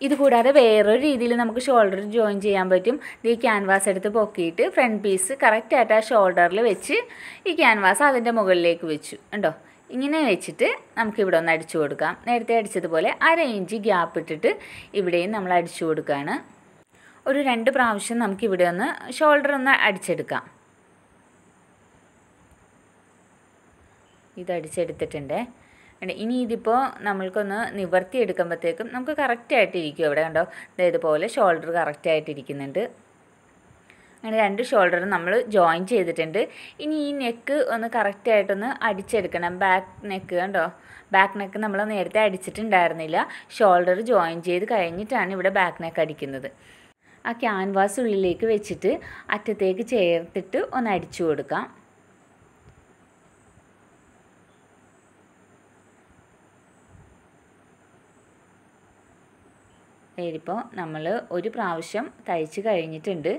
ഇത് കൂടാതെ വേറൊരു രീതിയിൽ നമുക്ക് ഷോൾഡർ ജോയിൻ ചെയ്യാൻ പറ്റും. ഈ ക്യാൻവാസ് എടുത്ത് പൊക്കിയിട്ട് ഫ്രണ്ട് പീസ് കറക്റ്റായിട്ട് ആ ഷോൾഡറിൽ വെച്ച് ഈ ക്യാൻവാസ് അതിന്റെ മുകളിലേക്ക് വെച്ചു. കണ്ടോ? ഇങ്ങനെ വെച്ചിട്ട് നമുക്കിവിടെ ഒന്ന് അടിച്ചു കൊടുക്കാം. നേരത്തെ അടിച്ചതുപോലെ അര ഇഞ്ച് ഗ്യാപ്പ് ഇട്ടിട്ട് ഇവിടെയും നമ്മൾ അടിച്ചു കൊടുക്കുകയാണ്. ഒരു രണ്ട് പ്രാവശ്യം നമുക്കിവിടെ ഒന്ന് ഷോൾഡർ ഒന്ന് അടിച്ചെടുക്കാം. ഇത് അടിച്ചെടുത്തിട്ടുണ്ട്. ഇനി ഇതിപ്പോൾ നമ്മൾക്കൊന്ന് നിവർത്തി എടുക്കുമ്പോഴത്തേക്കും നമുക്ക് കറക്റ്റായിട്ടിരിക്കും ഇവിടെ കണ്ടോ. ദേ ഇതുപോലെ ഷോൾഡർ കറക്റ്റായിട്ട് ഇരിക്കുന്നുണ്ട് അങ്ങനെ രണ്ട് ഷോൾഡറും നമ്മൾ ജോയിൻ ചെയ്തിട്ടുണ്ട്. ഇനി ഈ നെക്ക് ഒന്ന് കറക്റ്റായിട്ടൊന്ന് അടിച്ചെടുക്കണം. ബാക്ക് നെക്ക് കണ്ടോ? ബാക്ക് നെക്ക് നമ്മൾ നേരത്തെ അടിച്ചിട്ടുണ്ടായിരുന്നില്ല. ഷോൾഡർ ജോയിൻ ചെയ്ത് കഴിഞ്ഞിട്ടാണ് ഇവിടെ ബാക്ക് നെക്ക് അടിക്കുന്നത്. ആ ക്യാൻവാസ് ഉള്ളിലേക്ക് വെച്ചിട്ട് അറ്റത്തേക്ക് ചേർത്തിട്ട് ഒന്ന് അടിച്ചു കൊടുക്കാം. ഇപ്പോൾ നമ്മൾ ഒരു പ്രാവശ്യം തയ്ച്ച് കഴിഞ്ഞിട്ടുണ്ട്.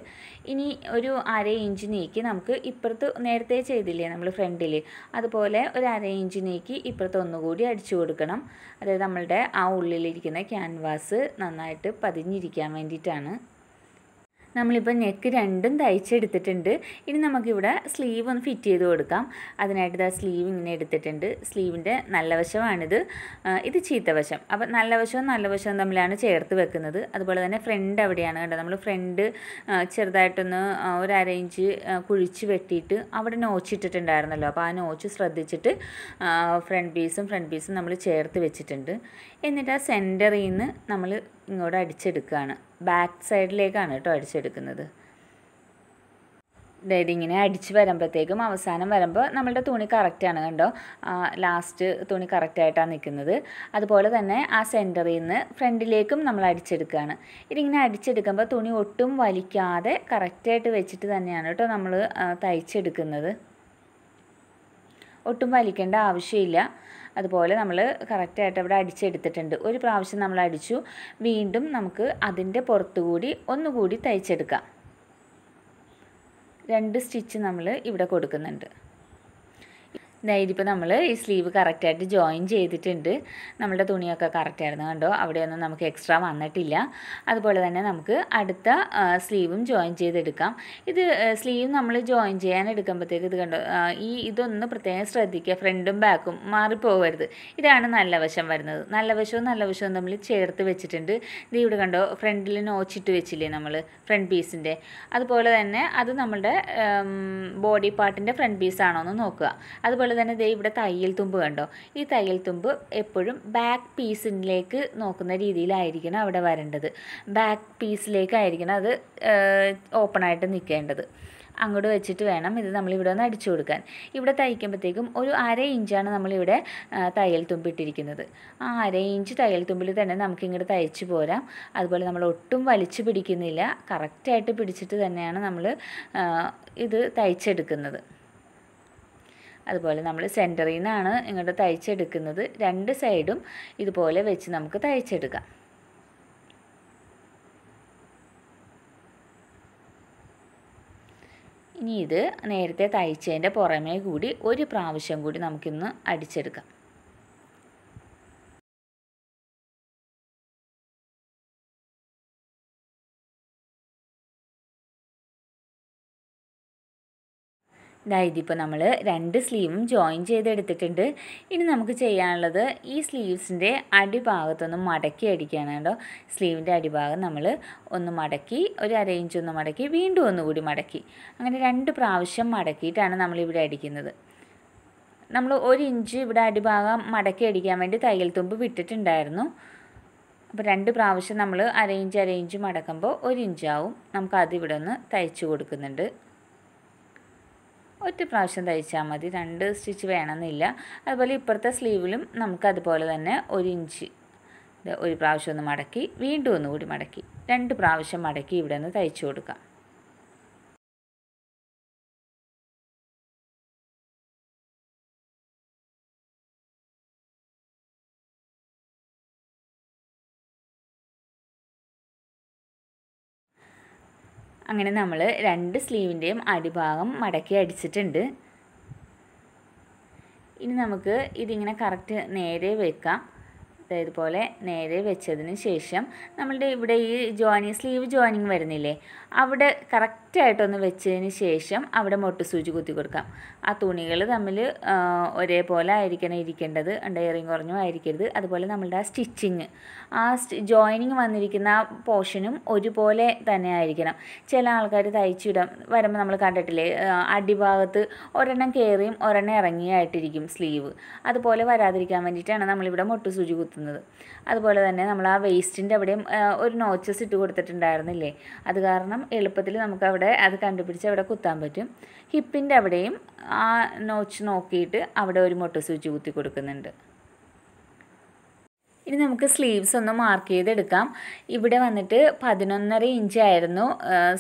ഇനി ഒരു അര ഇഞ്ച് നീക്കി നമുക്ക് ഇപ്പുറത്ത് നേരത്തെ ചെയ്തില്ലേ നമ്മൾ ഫ്രണ്ടിൽ അതുപോലെ ഒരു അര ഇഞ്ച് നീക്കി ഇപ്പുറത്ത് ഒന്നുകൂടി അടിച്ചു കൊടുക്കണം. അതായത് നമ്മളുടെ ആ ഉള്ളിലിരിക്കുന്ന ക്യാൻവാസ് നന്നായിട്ട് പതിഞ്ഞിരിക്കാൻ വേണ്ടിയിട്ടാണ്. നമ്മളിപ്പോൾ നെക്ക് രണ്ടും തയ്ച്ചെടുത്തിട്ടുണ്ട്. ഇനി നമുക്കിവിടെ സ്ലീവ് ഒന്ന് ഫിറ്റ് ചെയ്ത് കൊടുക്കാം. അതിനായിട്ട് ഇതാ സ്ലീവ് ഇങ്ങനെ എടുത്തിട്ടുണ്ട്. സ്ലീവിന്റെ നല്ല വശമാണിത്. ഇത് ചീത്ത വശം. അപ്പോൾ നല്ല വശവും നല്ല വശവും തമ്മിലാണ് ചേർത്ത് വെക്കുന്നത്. അതുപോലെ തന്നെ ഫ്രണ്ട് അവിടെയാണ് കേട്ടോ നമ്മൾ ഫ്രണ്ട് ചെറുതായിട്ടൊന്ന് ഒരു അരേഞ്ച് കുഴിച്ച് വെട്ടിയിട്ട് അവിടെ നോച്ചിട്ടിട്ടുണ്ടായിരുന്നല്ലോ അപ്പോൾ ആ നോച്ച് ശ്രദ്ധിച്ചിട്ട് ഫ്രണ്ട് പീസും ഫ്രണ്ട് പീസും നമ്മൾ ചേർത്ത് വെച്ചിട്ടുണ്ട്. എന്നിട്ട് ആ സെന്ററിൽ നിന്ന് നമ്മൾ ഇങ്ങോട്ട് അടിച്ചെടുക്കുകയാണ് ബാക്ക് സൈഡിലേക്കാണ് കേട്ടോ അടിച്ചെടുക്കുന്നത്. അതായത് ഇങ്ങനെ അടിച്ച് വരുമ്പോഴത്തേക്കും അവസാനം വരുമ്പോൾ നമ്മളുടെ തുണി കറക്റ്റാണ് കണ്ടോ? ലാസ്റ്റ് തുണി കറക്റ്റായിട്ടാണ് നിൽക്കുന്നത് അതുപോലെ തന്നെ ആ സെന്ററിൽ നിന്ന് ഫ്രണ്ടിലേക്കും നമ്മൾ അടിച്ചെടുക്കുകയാണ് ഇതിങ്ങനെ അടിച്ചെടുക്കുമ്പോൾ തുണി ഒട്ടും വലിക്കാതെ കറക്റ്റായിട്ട് വെച്ചിട്ട് തന്നെയാണ് കേട്ടോ നമ്മൾ തയ്ച്ചെടുക്കുന്നത്. ഒട്ടും വലിക്കേണ്ട ആവശ്യമില്ല. അതുപോലെ നമ്മൾ കറക്റ്റായിട്ട് അവിടെ അടിച്ചെടുത്തിട്ടുണ്ട്. ഒരു പ്രാവശ്യം നമ്മൾ അടിച്ചു. വീണ്ടും നമുക്ക് അതിന്റെ പുറത്തുകൂടി ഒന്നുകൂടി തയ്ച്ചെടുക്കാം. രണ്ട് സ്റ്റിച്ച് നമ്മൾ ഇവിടെ കൊടുക്കുന്നുണ്ട്. ഇതിപ്പോൾ നമ്മൾ ഈ സ്ലീവ് കറക്റ്റായിട്ട് ജോയിൻ ചെയ്തിട്ടുണ്ട്. നമ്മുടെ തുണിയൊക്കെ കറക്റ്റായിരുന്നു കണ്ടോ? അവിടെയൊന്നും നമുക്ക് എക്സ്ട്രാ വന്നിട്ടില്ല. അതുപോലെ തന്നെ നമുക്ക് അടുത്ത സ്ലീവും ജോയിൻ ചെയ്തെടുക്കാം. ഇത് സ്ലീവ് നമ്മൾ ജോയിൻ ചെയ്യാൻ എടുക്കുമ്പോഴത്തേക്ക് ഇത് കണ്ടോ? ഈ ഇതൊന്ന് പ്രത്യേകം ശ്രദ്ധിക്കുക. ഫ്രണ്ടും ബാക്കും മാറിപ്പോകരുത് ഇതാണ് നല്ല വശം വരുന്നത്. നല്ല വശവും നല്ല വശവും തമ്മിൽ ചേർത്ത് വെച്ചിട്ടുണ്ട്. ഇത് ഇവിടെ കണ്ടോ? ഫ്രണ്ടിൽ നോച്ചിട്ട് വെച്ചില്ലേ നമ്മൾ ഫ്രണ്ട് പീസിന്റെ അതുപോലെ തന്നെ അത് നമ്മുടെ ബോഡി പാർട്ടിന്റെ ഫ്രണ്ട് പീസാണോ എന്ന് നോക്കുക. അതുപോലെ തന്നെ ദേ ഇവിടെ തയ്യൽ തുമ്പ് കണ്ടോ? ഈ തയ്യൽ തുമ്പ് എപ്പോഴും ബാക്ക് പീസിലേക്ക് നോക്കുന്ന രീതിയിലായിരിക്കണം അവിടെ വരേണ്ടത്. ബാക്ക് പീസിലേക്കായിരിക്കണം അത് ഓപ്പൺ ആയിട്ട് നിൽക്കേണ്ടത്. അങ്ങോട്ട് വെച്ചിട്ട് വേണം ഇത് നമ്മളിവിടെ ഒന്ന് അടിച്ചു കൊടുക്കാൻ. ഇവിടെ തയ്ക്കുമ്പോഴത്തേക്കും ഒരു അര ഇഞ്ചാണ് നമ്മളിവിടെ തയ്യൽ തുമ്പിട്ടിരിക്കുന്നത് ആ അര ഇഞ്ച് തയ്യൽ തുമ്പിൽ തന്നെ നമുക്ക് ഇങ്ങോട്ട് തയ്ച്ചു പോരാം. അതുപോലെ നമ്മൾ ഒട്ടും വലിച്ചു പിടിക്കുന്നില്ല. കറക്റ്റായിട്ട് പിടിച്ചിട്ട് തന്നെയാണ് നമ്മൾ ഇത് തയ്ച്ചെടുക്കുന്നത്. അതുപോലെ നമ്മൾ സെന്ററിൽ നിന്നാണ് ഇങ്ങോട്ട് തയ്ച്ചെടുക്കുന്നത്. രണ്ട് സൈഡും ഇതുപോലെ വെച്ച് നമുക്ക് തയ്ച്ചെടുക്കാം. ഇനി ഇത് നേരത്തെ തയ്ച്ചതിന്റെ പുറമേ കൂടി ഒരു പ്രാവശ്യം കൂടി നമുക്കിന്ന് അടിച്ചെടുക്കാം. ഇതിപ്പോൾ നമ്മൾ രണ്ട് സ്ലീവും ജോയിൻ ചെയ്തെടുത്തിട്ടുണ്ട്. ഇനി നമുക്ക് ചെയ്യാനുള്ളത് ഈ സ്ലീവ്സിന്റെ അടിഭാഗത്തൊന്ന് മടക്കി അടിക്കുകയാണ് കേട്ടോ. സ്ലീവിന്റെ അടിഭാഗം നമ്മൾ ഒന്ന് മടക്കി ഒരു അര ഇഞ്ച് ഒന്ന് മടക്കി വീണ്ടും ഒന്നുകൂടി മടക്കി. അങ്ങനെ രണ്ട് പ്രാവശ്യം മടക്കിയിട്ടാണ് നമ്മളിവിടെ അടിക്കുന്നത്. നമ്മൾ ഒരു ഇഞ്ച് ഇവിടെ അടിഭാഗം മടക്കി അടിക്കാൻ വേണ്ടി തയ്യൽ തുമ്പ് വിട്ടിട്ടുണ്ടായിരുന്നു. അപ്പോൾ രണ്ട് പ്രാവശ്യം നമ്മൾ അര ഇഞ്ച് അര ഇഞ്ച് മടക്കുമ്പോൾ ഒരു ഇഞ്ചാവും നമുക്ക് അതിവിടെ ഒന്ന് തയ്ച്ചു കൊടുക്കുന്നുണ്ട്. ഒറ്റ പ്രാവശ്യം തയ്ച്ചാൽ മതി. രണ്ട് സ്റ്റിച്ച് വേണമെന്നില്ല. അതുപോലെ ഇപ്പുറത്തെ സ്ലീവിലും നമുക്ക് അതുപോലെ തന്നെ ഒരു ഇഞ്ച് ഒരു പ്രാവശ്യം ഒന്ന് മടക്കി വീണ്ടും ഒന്നുകൂടി മടക്കി. രണ്ട് പ്രാവശ്യം മടക്കി ഇവിടെ നിന്ന് തയ്ച്ചു കൊടുക്കാം. അങ്ങനെ നമ്മൾ രണ്ട് സ്ലീവിന്റെയും അടിഭാഗം മടക്കി അടിച്ചിട്ടുണ്ട്. ഇനി നമുക്ക് ഇതിങ്ങനെ കറക്റ്റ് നേരെ വെക്കാം. ഇതുപോലെ നേരെ വെച്ചതിന് ശേഷം നമ്മളുടെ ഇവിടെ ഈ ജോയിനിങ് സ്ലീവ് ജോയിനിങ് വരുന്നില്ലേ അവിടെ കറക്റ്റായിട്ടൊന്ന് വെച്ചതിന് ശേഷം അവിടെ മൊട്ട് സൂചി കുത്തി കൊടുക്കാം. ആ തുണികൾ തമ്മിൽ ഒരേപോലെ ആയിരിക്കണം ഇരിക്കേണ്ടത്. ഡയറിങ് കുറഞ്ഞു ആയിരിക്കരുത്. അതുപോലെ നമ്മളുടെ ആ സ്റ്റിച്ചിങ്. ആ ജോയിനിങ് വന്നിരിക്കുന്ന ആ പോർഷനും ഒരുപോലെ തന്നെ ആയിരിക്കണം ചില ആൾക്കാർ തയ്ച്ചിടാം. വരുമ്പോൾ നമ്മൾ കണ്ടിട്ടില്ലേ അടിഭാഗത്ത് ഒരെണ്ണം കയറിയും ഒരെണ്ണം ഇറങ്ങിയായിട്ടിരിക്കും സ്ലീവ്. അതുപോലെ വരാതിരിക്കാൻ വേണ്ടിയിട്ടാണ് നമ്മളിവിടെ മൊട്ട് സൂചി കുത്തുന്നത്. അതുപോലെ തന്നെ നമ്മൾ ആ വേസ്റ്റിന്റെ അവിടെയും ഒരു നോച്ചസ് ഇട്ട് കൊടുത്തിട്ടുണ്ടായിരുന്നില്ലേ? അത് കാരണം എളുപ്പത്തിൽ നമുക്ക് അവിടെ അത് കണ്ടുപിടിച്ച് അവിടെ കുത്താൻ പറ്റും. ഹിപ്പിന്റെ അവിടെയും ആ നോച്ച് നോക്കിയിട്ട് അവിടെ ഒരു മൊട്ട് സൂചി കുത്തി കൊടുക്കുന്നുണ്ട്. ഇനി നമുക്ക് സ്ലീവ്സ് ഒന്ന് മാർക്ക് ചെയ്തെടുക്കാം. ഇവിടെ വന്നിട്ട് പതിനൊന്നര ഇഞ്ച് ആയിരുന്നു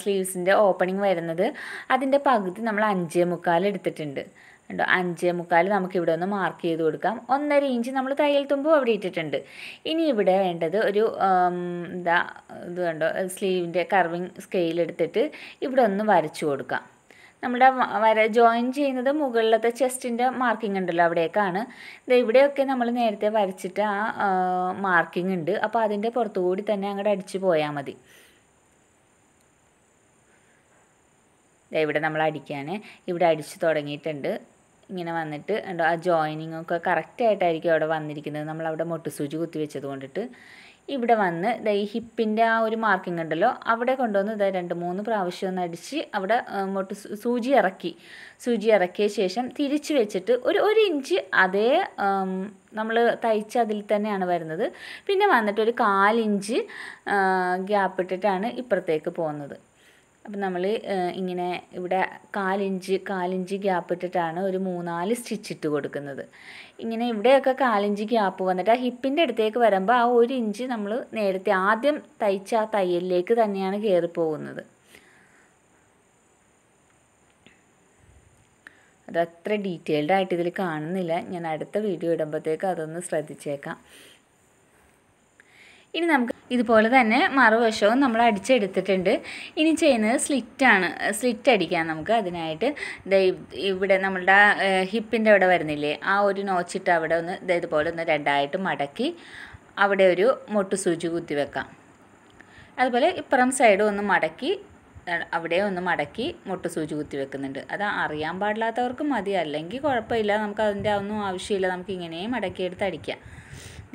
സ്ലീവ്സിന്റെ ഓപ്പണിംഗ് വരുന്നത്. അതിന്റെ പകുതി നമ്മൾ അഞ്ചേ മുക്കാൽ എടുത്തിട്ടുണ്ട്. കണ്ടോ? അഞ്ച് മുക്കാൽ നമുക്ക് ഇവിടെ ഒന്ന് മാർക്ക് ചെയ്ത് കൊടുക്കാം. ഒന്നര ഇഞ്ച് നമ്മൾ തയ്യൽ തുമ്പും അവിടെ ഇട്ടിട്ടുണ്ട്. ഇനി ഇവിടെ വേണ്ടത് ഒരു എന്താ ഇത് കണ്ടോ? സ്ലീവിന്റെ കർവിങ് സ്കെയിൽ എടുത്തിട്ട് ഇവിടെ ഒന്ന് വരച്ചു കൊടുക്കാം. നമ്മുടെ വര ജോയിൻ ചെയ്യുന്നത് മുകളിലത്തെ ചെസ്റ്റിന്റെ മാർക്കിംഗ് ഉണ്ടല്ലോ അവിടേക്കാണ്. ഇവിടെയൊക്കെ നമ്മൾ നേരത്തെ വരച്ചിട്ട് ആ മാർക്കിംഗ് ഉണ്ട്. അപ്പോൾ അതിന്റെ പുറത്തുകൂടി തന്നെ അങ്ങോട്ട് അടിച്ചു പോയാൽ മതി. ഇവിടെ നമ്മൾ അടിക്കുകയാണ് ഇവിടെ അടിച്ചു തുടങ്ങിയിട്ടുണ്ട്. ഇങ്ങനെ വന്നിട്ട് ആ ജോയിനിങ് ഒക്കെ കറക്റ്റായിട്ടായിരിക്കും അവിടെ വന്നിരിക്കുന്നത്. നമ്മൾ അവിടെ മൊട്ടുസൂചി കുത്തി വെച്ചത് കൊണ്ടിട്ട്. ഇവിടെ വന്ന് ദേ ഈ ഹിപ്പിന്റെ ആ ഒരു മാർക്കിംഗ് ഉണ്ടല്ലോ അവിടെ കൊണ്ടുവന്ന് ഇതാ രണ്ട് മൂന്ന് പ്രാവശ്യം ഒന്ന് അടിച്ച് അവിടെ അങ്ങോട്ട് സൂചി ഇറക്കി. സൂചി ഇറക്കിയ ശേഷം തിരിച്ച് വെച്ചിട്ട് ഒരു ഒരു ഇഞ്ച് അതേ നമ്മൾ തയ്ച്ച അതിൽ തന്നെയാണ് വരുന്നത്. പിന്നെ വന്നിട്ട് ഒരു കാലിഞ്ച് ഗ്യാപ്പ് ഇട്ടിട്ടാണ് ഇപ്പുറത്തേക്ക് പോകുന്നത്. അപ്പം നമ്മൾ ഇങ്ങനെ ഇവിടെ കാലിഞ്ച് കാലിഞ്ച് ഗ്യാപ്പ് ഇട്ടിട്ടാണ് ഒരു മൂന്നാൽ സ്റ്റിച്ച് ഇട്ട് കൊടുക്കുന്നത്. ഇങ്ങനെ ഇവിടെയൊക്കെ കാലിഞ്ച് ഗ്യാപ്പ് വന്നിട്ട് ആ ഹിപ്പിന്റെ അടുത്തേക്ക് വരുമ്പോൾ ആ ഒരു ഇഞ്ച് നമ്മൾ നേരത്തെ ആദ്യം തയ്ച്ച ആ തയ്യലിലേക്ക് തന്നെയാണ് കയറി പോകുന്നത്. അത് അത്ര ഡീറ്റെയിൽഡ് ആയിട്ട് ഇതിൽ കാണുന്നില്ല. ഞാൻ അടുത്ത വീഡിയോ ഇടുമ്പോഴത്തേക്ക് അതൊന്ന് ശ്രദ്ധിച്ചേക്കാം. ഇനി നമുക്ക് ഇതുപോലെ തന്നെ മറുവശവും നമ്മൾ അടിച്ചെടുത്തിട്ടുണ്ട്. ഇനി ചെയ്യുന്നത് സ്ലിറ്റാണ് സ്ലിറ്റ് അടിക്കാൻ നമുക്ക് അതിനായിട്ട്. ഇവിടെ നമ്മളുടെ ഹിപ്പിന്റെ അവിടെ വരുന്നില്ലേ? ആ ഒരു നോച്ചിട്ട് അവിടെ ഒന്ന് ഇതുപോലെ ഒന്ന് രണ്ടായിട്ട് മടക്കി അവിടെ ഒരു മൊട്ട് സൂചി കുത്തി വെക്കാം. അതുപോലെ ഇപ്പുറം സൈഡും ഒന്ന് മടക്കി അവിടെ ഒന്ന് മടക്കി മുട്ട് സൂചി കുത്തി വെക്കുന്നുണ്ട്. അത് അറിയാൻ പാടില്ലാത്തവർക്ക് മതി. അല്ലെങ്കിൽ കുഴപ്പമില്ല. നമുക്ക് അതിന്റെ ഒന്നും ആവശ്യമില്ല. നമുക്ക് ഇങ്ങനെയും മടക്കിയെടുത്ത് അടിക്കാം.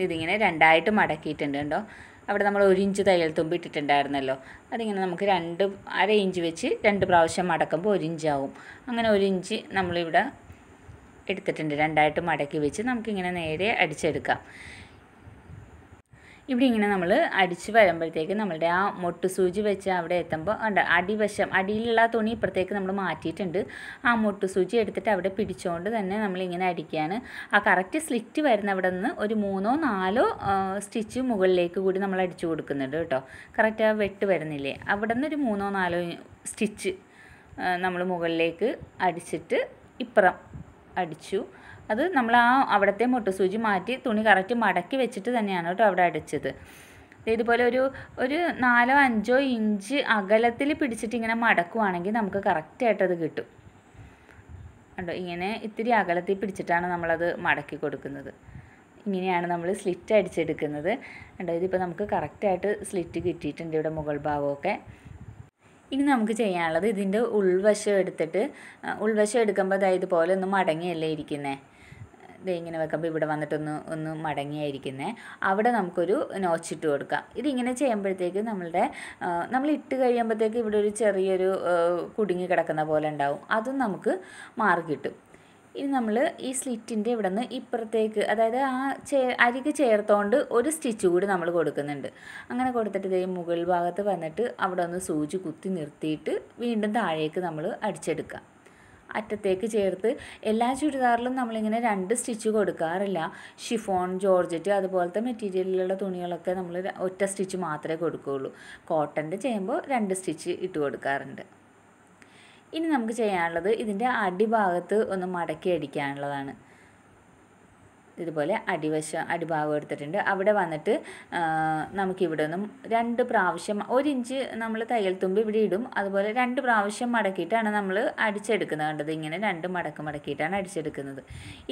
ഇതിങ്ങനെ രണ്ടായിട്ട് മടക്കിയിട്ടുണ്ട് കേട്ടോ അവിടെ നമ്മൾ ഒരു ഇഞ്ച് തയ്യൽ തുമ്പ് ഇട്ടിട്ടുണ്ടായിരുന്നല്ലോ. അതിങ്ങനെ നമുക്ക് രണ്ട് അര ഇഞ്ച് വെച്ച് രണ്ട് പ്രാവശ്യം മടക്കുമ്പോൾ ഒരു ഇഞ്ചാവും. അങ്ങനെ ഒരു ഇഞ്ച് നമ്മളിവിടെ എടുത്തിട്ടുണ്ട്. രണ്ടായിട്ട് മടക്കി വെച്ച് നമുക്കിങ്ങനെ നേരെ അടിച്ചെടുക്കാം. ഇവിടെ ഇങ്ങനെ നമ്മൾ അടിച്ച് വരുമ്പോഴത്തേക്ക് നമ്മളുടെ ആ മൊട്ട് സൂചി വെച്ച് അവിടെ എത്തുമ്പോൾ ഉണ്ട് അടിവശം അടിയിലുള്ള ആ തുണി ഇപ്പുറത്തേക്ക് നമ്മൾ മാറ്റിയിട്ടുണ്ട്. ആ മൊട്ട് സൂചി എടുത്തിട്ട് അവിടെ പിടിച്ചുകൊണ്ട് തന്നെ നമ്മളിങ്ങനെ അടിക്കുകയാണ് ആ കറക്റ്റ് സ്ലിറ്റ് വരുന്ന അവിടെ നിന്ന് ഒരു മൂന്നോ നാലോ സ്റ്റിച്ച് മുകളിലേക്ക് കൂടി നമ്മൾ അടിച്ചു കൊടുക്കുന്നുണ്ട് കേട്ടോ. കറക്റ്റ് ആ വെട്ട് വരുന്നില്ലേ? അവിടെ നിന്ന് ഒരു മൂന്നോ നാലോ സ്റ്റിച്ച് നമ്മൾ മുകളിലേക്ക് അടിച്ചിട്ട് ഇപ്പുറം അടിച്ചു. അത് നമ്മൾ ആ അവിടുത്തെ മുട്ടുസൂചി മാറ്റി തുണി കറക്റ്റ് മടക്കി വെച്ചിട്ട് തന്നെയാണ് കേട്ടോ അവിടെ അടിച്ചത്. ഇതുപോലെ ഒരു ഒരു നാലോ അഞ്ചോ ഇഞ്ച് അകലത്തിൽ പിടിച്ചിട്ട് ഇങ്ങനെ മടക്കുവാണെങ്കിൽ നമുക്ക് കറക്റ്റായിട്ടത് കിട്ടും. കണ്ടോ? ഇങ്ങനെ ഇത്തിരി അകലത്തിൽ പിടിച്ചിട്ടാണ് നമ്മളത് മടക്കി കൊടുക്കുന്നത്. ഇങ്ങനെയാണ് നമ്മൾ സ്ലിറ്റ് അടിച്ചെടുക്കുന്നത്. കണ്ടോ? ഇതിപ്പോൾ നമുക്ക് കറക്റ്റായിട്ട് സ്ലിറ്റ് കിട്ടിയിട്ടുണ്ട് ഇവിടെ മുകൾ ഭാഗമൊക്കെ. ഇനി നമുക്ക് ചെയ്യാനുള്ളത് ഇതിന്റെ ഉൾവശം എടുത്തിട്ട് ഉൾവശം എടുക്കുമ്പോൾ അതായത് പോലെ ഒന്ന് മടങ്ങിയല്ലേ ഇരിക്കുന്നത് ദേ ഇങ്ങനെ വെക്കുമ്പോൾ ഇവിടെ വന്നിട്ടൊന്ന് ഒന്ന് മടങ്ങിയായിരിക്കുന്നത് അവിടെ നമുക്കൊരു നോച്ചിട്ട് കൊടുക്കാം. ഇതിങ്ങനെ ചെയ്യുമ്പോഴത്തേക്ക് നമ്മളുടെ നമ്മൾ ഇട്ട് കഴിയുമ്പോഴത്തേക്ക് ഇവിടെ ഒരു ചെറിയൊരു കുടുങ്ങി കിടക്കുന്ന പോലെ ഉണ്ടാവും. അതും നമുക്ക് മാറി കിട്ടും. ഇനി നമ്മൾ ഈ സ്ലിറ്റിന്റെ ഇവിടെ നിന്ന് ഇപ്പുറത്തേക്ക് അതായത് ആ ചേ അരിക്ക് ചേർത്തോണ്ട് ഒരു സ്റ്റിച്ച് കൂടി നമ്മൾ കൊടുക്കുന്നുണ്ട്. അങ്ങനെ കൊടുത്തിട്ട് ഇതേ മുകൾ ഭാഗത്ത് വന്നിട്ട് അവിടെ ഒന്ന് സൂചി കുത്തി നിർത്തിയിട്ട് വീണ്ടും താഴേക്ക് നമ്മൾ അടിച്ചെടുക്കുക അറ്റത്തേക്ക് ചേർത്ത് എല്ലാ ചുരിദാറിലും നമ്മളിങ്ങനെ രണ്ട് സ്റ്റിച്ച് കൊടുക്കാറില്ല. ഷിഫോൺ ജോർജറ്റ് അതുപോലത്തെ മെറ്റീരിയലിലുള്ള തുണികളൊക്കെ നമ്മൾ ഒറ്റ സ്റ്റിച്ച് മാത്രമേ കൊടുക്കുകയുള്ളൂ. കോട്ടന്റെ ചെയ്യുമ്പോൾ രണ്ട് സ്റ്റിച്ച് ഇട്ട് കൊടുക്കാറുണ്ട്. ഇനി നമുക്ക് ചെയ്യാനുള്ളത് ഇതിന്റെ അടിഭാഗത്ത് ഒന്ന് മടക്കി അടിക്കാനുള്ളതാണ്. ഇതുപോലെ അടിവശം അടിഭാഗം എടുത്തിട്ടുണ്ട്. അവിടെ വന്നിട്ട് നമുക്കിവിടെ നിന്നും രണ്ട് പ്രാവശ്യം ഒരു ഇഞ്ച് നമ്മൾ തയ്യൽ തുമ്പ് ഇവിടെ ഇടും. അതുപോലെ രണ്ട് പ്രാവശ്യം മടക്കിയിട്ടാണ് നമ്മൾ അടിച്ചെടുക്കുന്നത് കണ്ടത്. ഇങ്ങനെ രണ്ട് മടക്ക് മടക്കിയിട്ടാണ് അടിച്ചെടുക്കുന്നത്.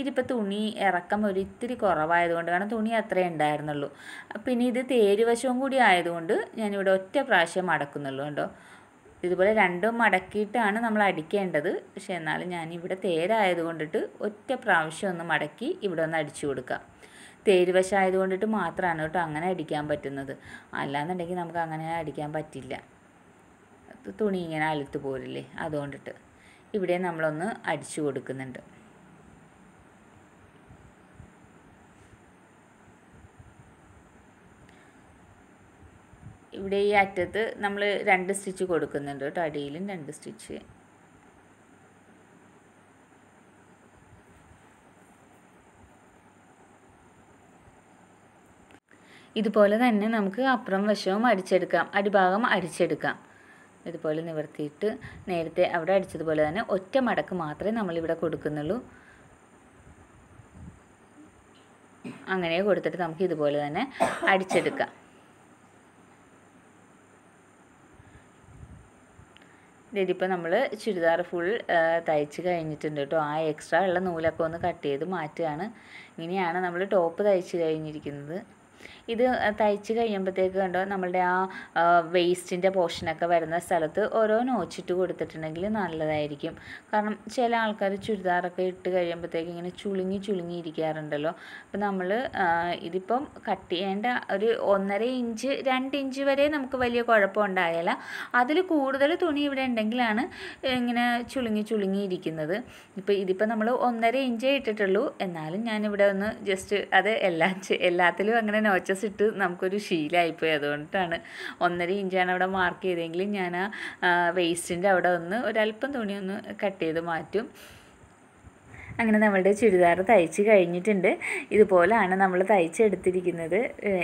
ഇതിപ്പോൾ തുണി ഇറക്കം ഒരു ഇത്തിരി കുറവായതുകൊണ്ട് കാരണം തുണി അത്രേ ഉണ്ടായിരുന്നുള്ളൂ. പിന്നെ ഇത് തേരുവശവും കൂടി ആയതുകൊണ്ട് ഞാനിവിടെ ഒറ്റ പ്രാവശ്യം മടക്കുന്നുള്ളൂ കേട്ടോ ഇതുപോലെ രണ്ടും മടക്കിയിട്ടാണ് നമ്മൾ അടിക്കേണ്ടത്. പക്ഷേ എന്നാലും ഞാൻ ഇവിടെ തേരായത് കൊണ്ടിട്ട് ഒറ്റ പ്രാവശ്യം ഒന്ന് മടക്കി ഇവിടെ ഒന്ന് അടിച്ചു കൊടുക്കാം. തേരുവശമായത് കൊണ്ടിട്ട് മാത്രമാണ് കേട്ടോ അങ്ങനെ അടിക്കാൻ പറ്റുന്നത്. അല്ലാന്നുണ്ടെങ്കിൽ നമുക്ക് അങ്ങനെ അടിക്കാൻ പറ്റില്ല. തുണി ഇങ്ങനെ അലുത്ത് പോരില്ലേ അതുകൊണ്ടിട്ട്. ഇവിടെ നമ്മളൊന്ന് അടിച്ചു കൊടുക്കുന്നുണ്ട്. ഇവിടെ ഈ അറ്റത്ത് നമ്മൾ രണ്ട് സ്റ്റിച്ച് കൊടുക്കുന്നുണ്ട് കേട്ടോ. അടിയിലും രണ്ട് സ്റ്റിച്ച്. ഇതുപോലെ തന്നെ നമുക്ക് അപ്പുറം വശവും അടിച്ചെടുക്കാം. അടിഭാഗം അടിച്ചെടുക്കാം. ഇതുപോലെ നിവർത്തിയിട്ട് നേരത്തെ അവിടെ അടിച്ചതുപോലെ തന്നെ ഒറ്റ മടക്ക് മാത്രമേ നമ്മളിവിടെ കൊടുക്കുന്നുള്ളൂ. അങ്ങനെ കൊടുത്തിട്ട് നമുക്ക് ഇതുപോലെ തന്നെ അടിച്ചെടുക്കാം. ഇതിപ്പോൾ നമ്മൾ ചുരിദാർ ഫുൾ തയ്ച്ച് കഴിഞ്ഞിട്ടുണ്ട് കേട്ടോ. ആ എക്സ്ട്രാ ഉള്ള നൂലൊക്കെ ഒന്ന് കട്ട് ചെയ്ത് മാറ്റുകയാണ്. ഇങ്ങനെയാണ് നമ്മൾ ടോപ്പ് തയ്ച്ച് കഴിഞ്ഞിരിക്കുന്നത്. ഇത് തയ്ച്ച് കഴിയുമ്പോഴത്തേക്ക് കണ്ടോ നമ്മളുടെ ആ വേസ്റ്റിന്റെ പോർഷനൊക്കെ വരുന്ന സ്ഥലത്ത് ഓരോ നോച്ചിട്ട് കൊടുത്തിട്ടുണ്ടെങ്കിൽ നല്ലതായിരിക്കും. കാരണം ചില ആൾക്കാർ ചുരിദാറൊക്കെ ഇട്ട് കഴിയുമ്പോഴത്തേക്ക് ഇങ്ങനെ ചുളുങ്ങി ചുളുങ്ങി ഇരിക്കാറുണ്ടല്ലോ. അപ്പം നമ്മൾ ഇതിപ്പം കട്ട് ചെയ്യേണ്ട ഒരു ഒന്നര ഇഞ്ച് രണ്ട് ഇഞ്ച് വരെ നമുക്ക് വലിയ കുഴപ്പമുണ്ടാകില്ല അതിൽ കൂടുതൽ തുണി ഇവിടെ ഉണ്ടെങ്കിലാണ് ഇങ്ങനെ ചുളുങ്ങി ചുളുങ്ങി ഇരിക്കുന്നത്. ഇപ്പോൾ ഇതിപ്പോൾ നമ്മൾ ഒന്നര ഇഞ്ചേ ഇട്ടിട്ടുള്ളൂ. എന്നാലും ഞാനിവിടെ ഒന്ന് ജസ്റ്റ് അത് എല്ലാ എല്ലാത്തിലും അങ്ങനെ നോച്ചസ് ഇട്ട് നമുക്കൊരു ശീലമായിപ്പോയി അതുകൊണ്ടാണ് ഒന്നര ഇഞ്ചാണ് അവിടെ മാർക്ക് ചെയ്തെങ്കിൽ ഞാൻ ആ വേസ്റ്റിന്റെ അവിടെ ഒന്ന് ഒരല്പം തുണി ഒന്ന് കട്ട് ചെയ്ത് മാറ്റും. അങ്ങനെ നമ്മളുടെ ചുരിദാർ തയ്ച്ച് കഴിഞ്ഞിട്ടുണ്ട്. ഇതുപോലെയാണ് നമ്മൾ തയ്ച്ചെടുത്തിരിക്കുന്നത്.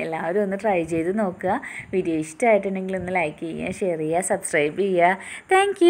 എല്ലാവരും ഒന്ന് ട്രൈ ചെയ്ത് നോക്കുക. വീഡിയോ ഇഷ്ടമായിട്ടുണ്ടെങ്കിൽ ഒന്ന് ലൈക്ക് ചെയ്യുക ഷെയർ ചെയ്യുക സബ്സ്ക്രൈബ് ചെയ്യുക. താങ്ക്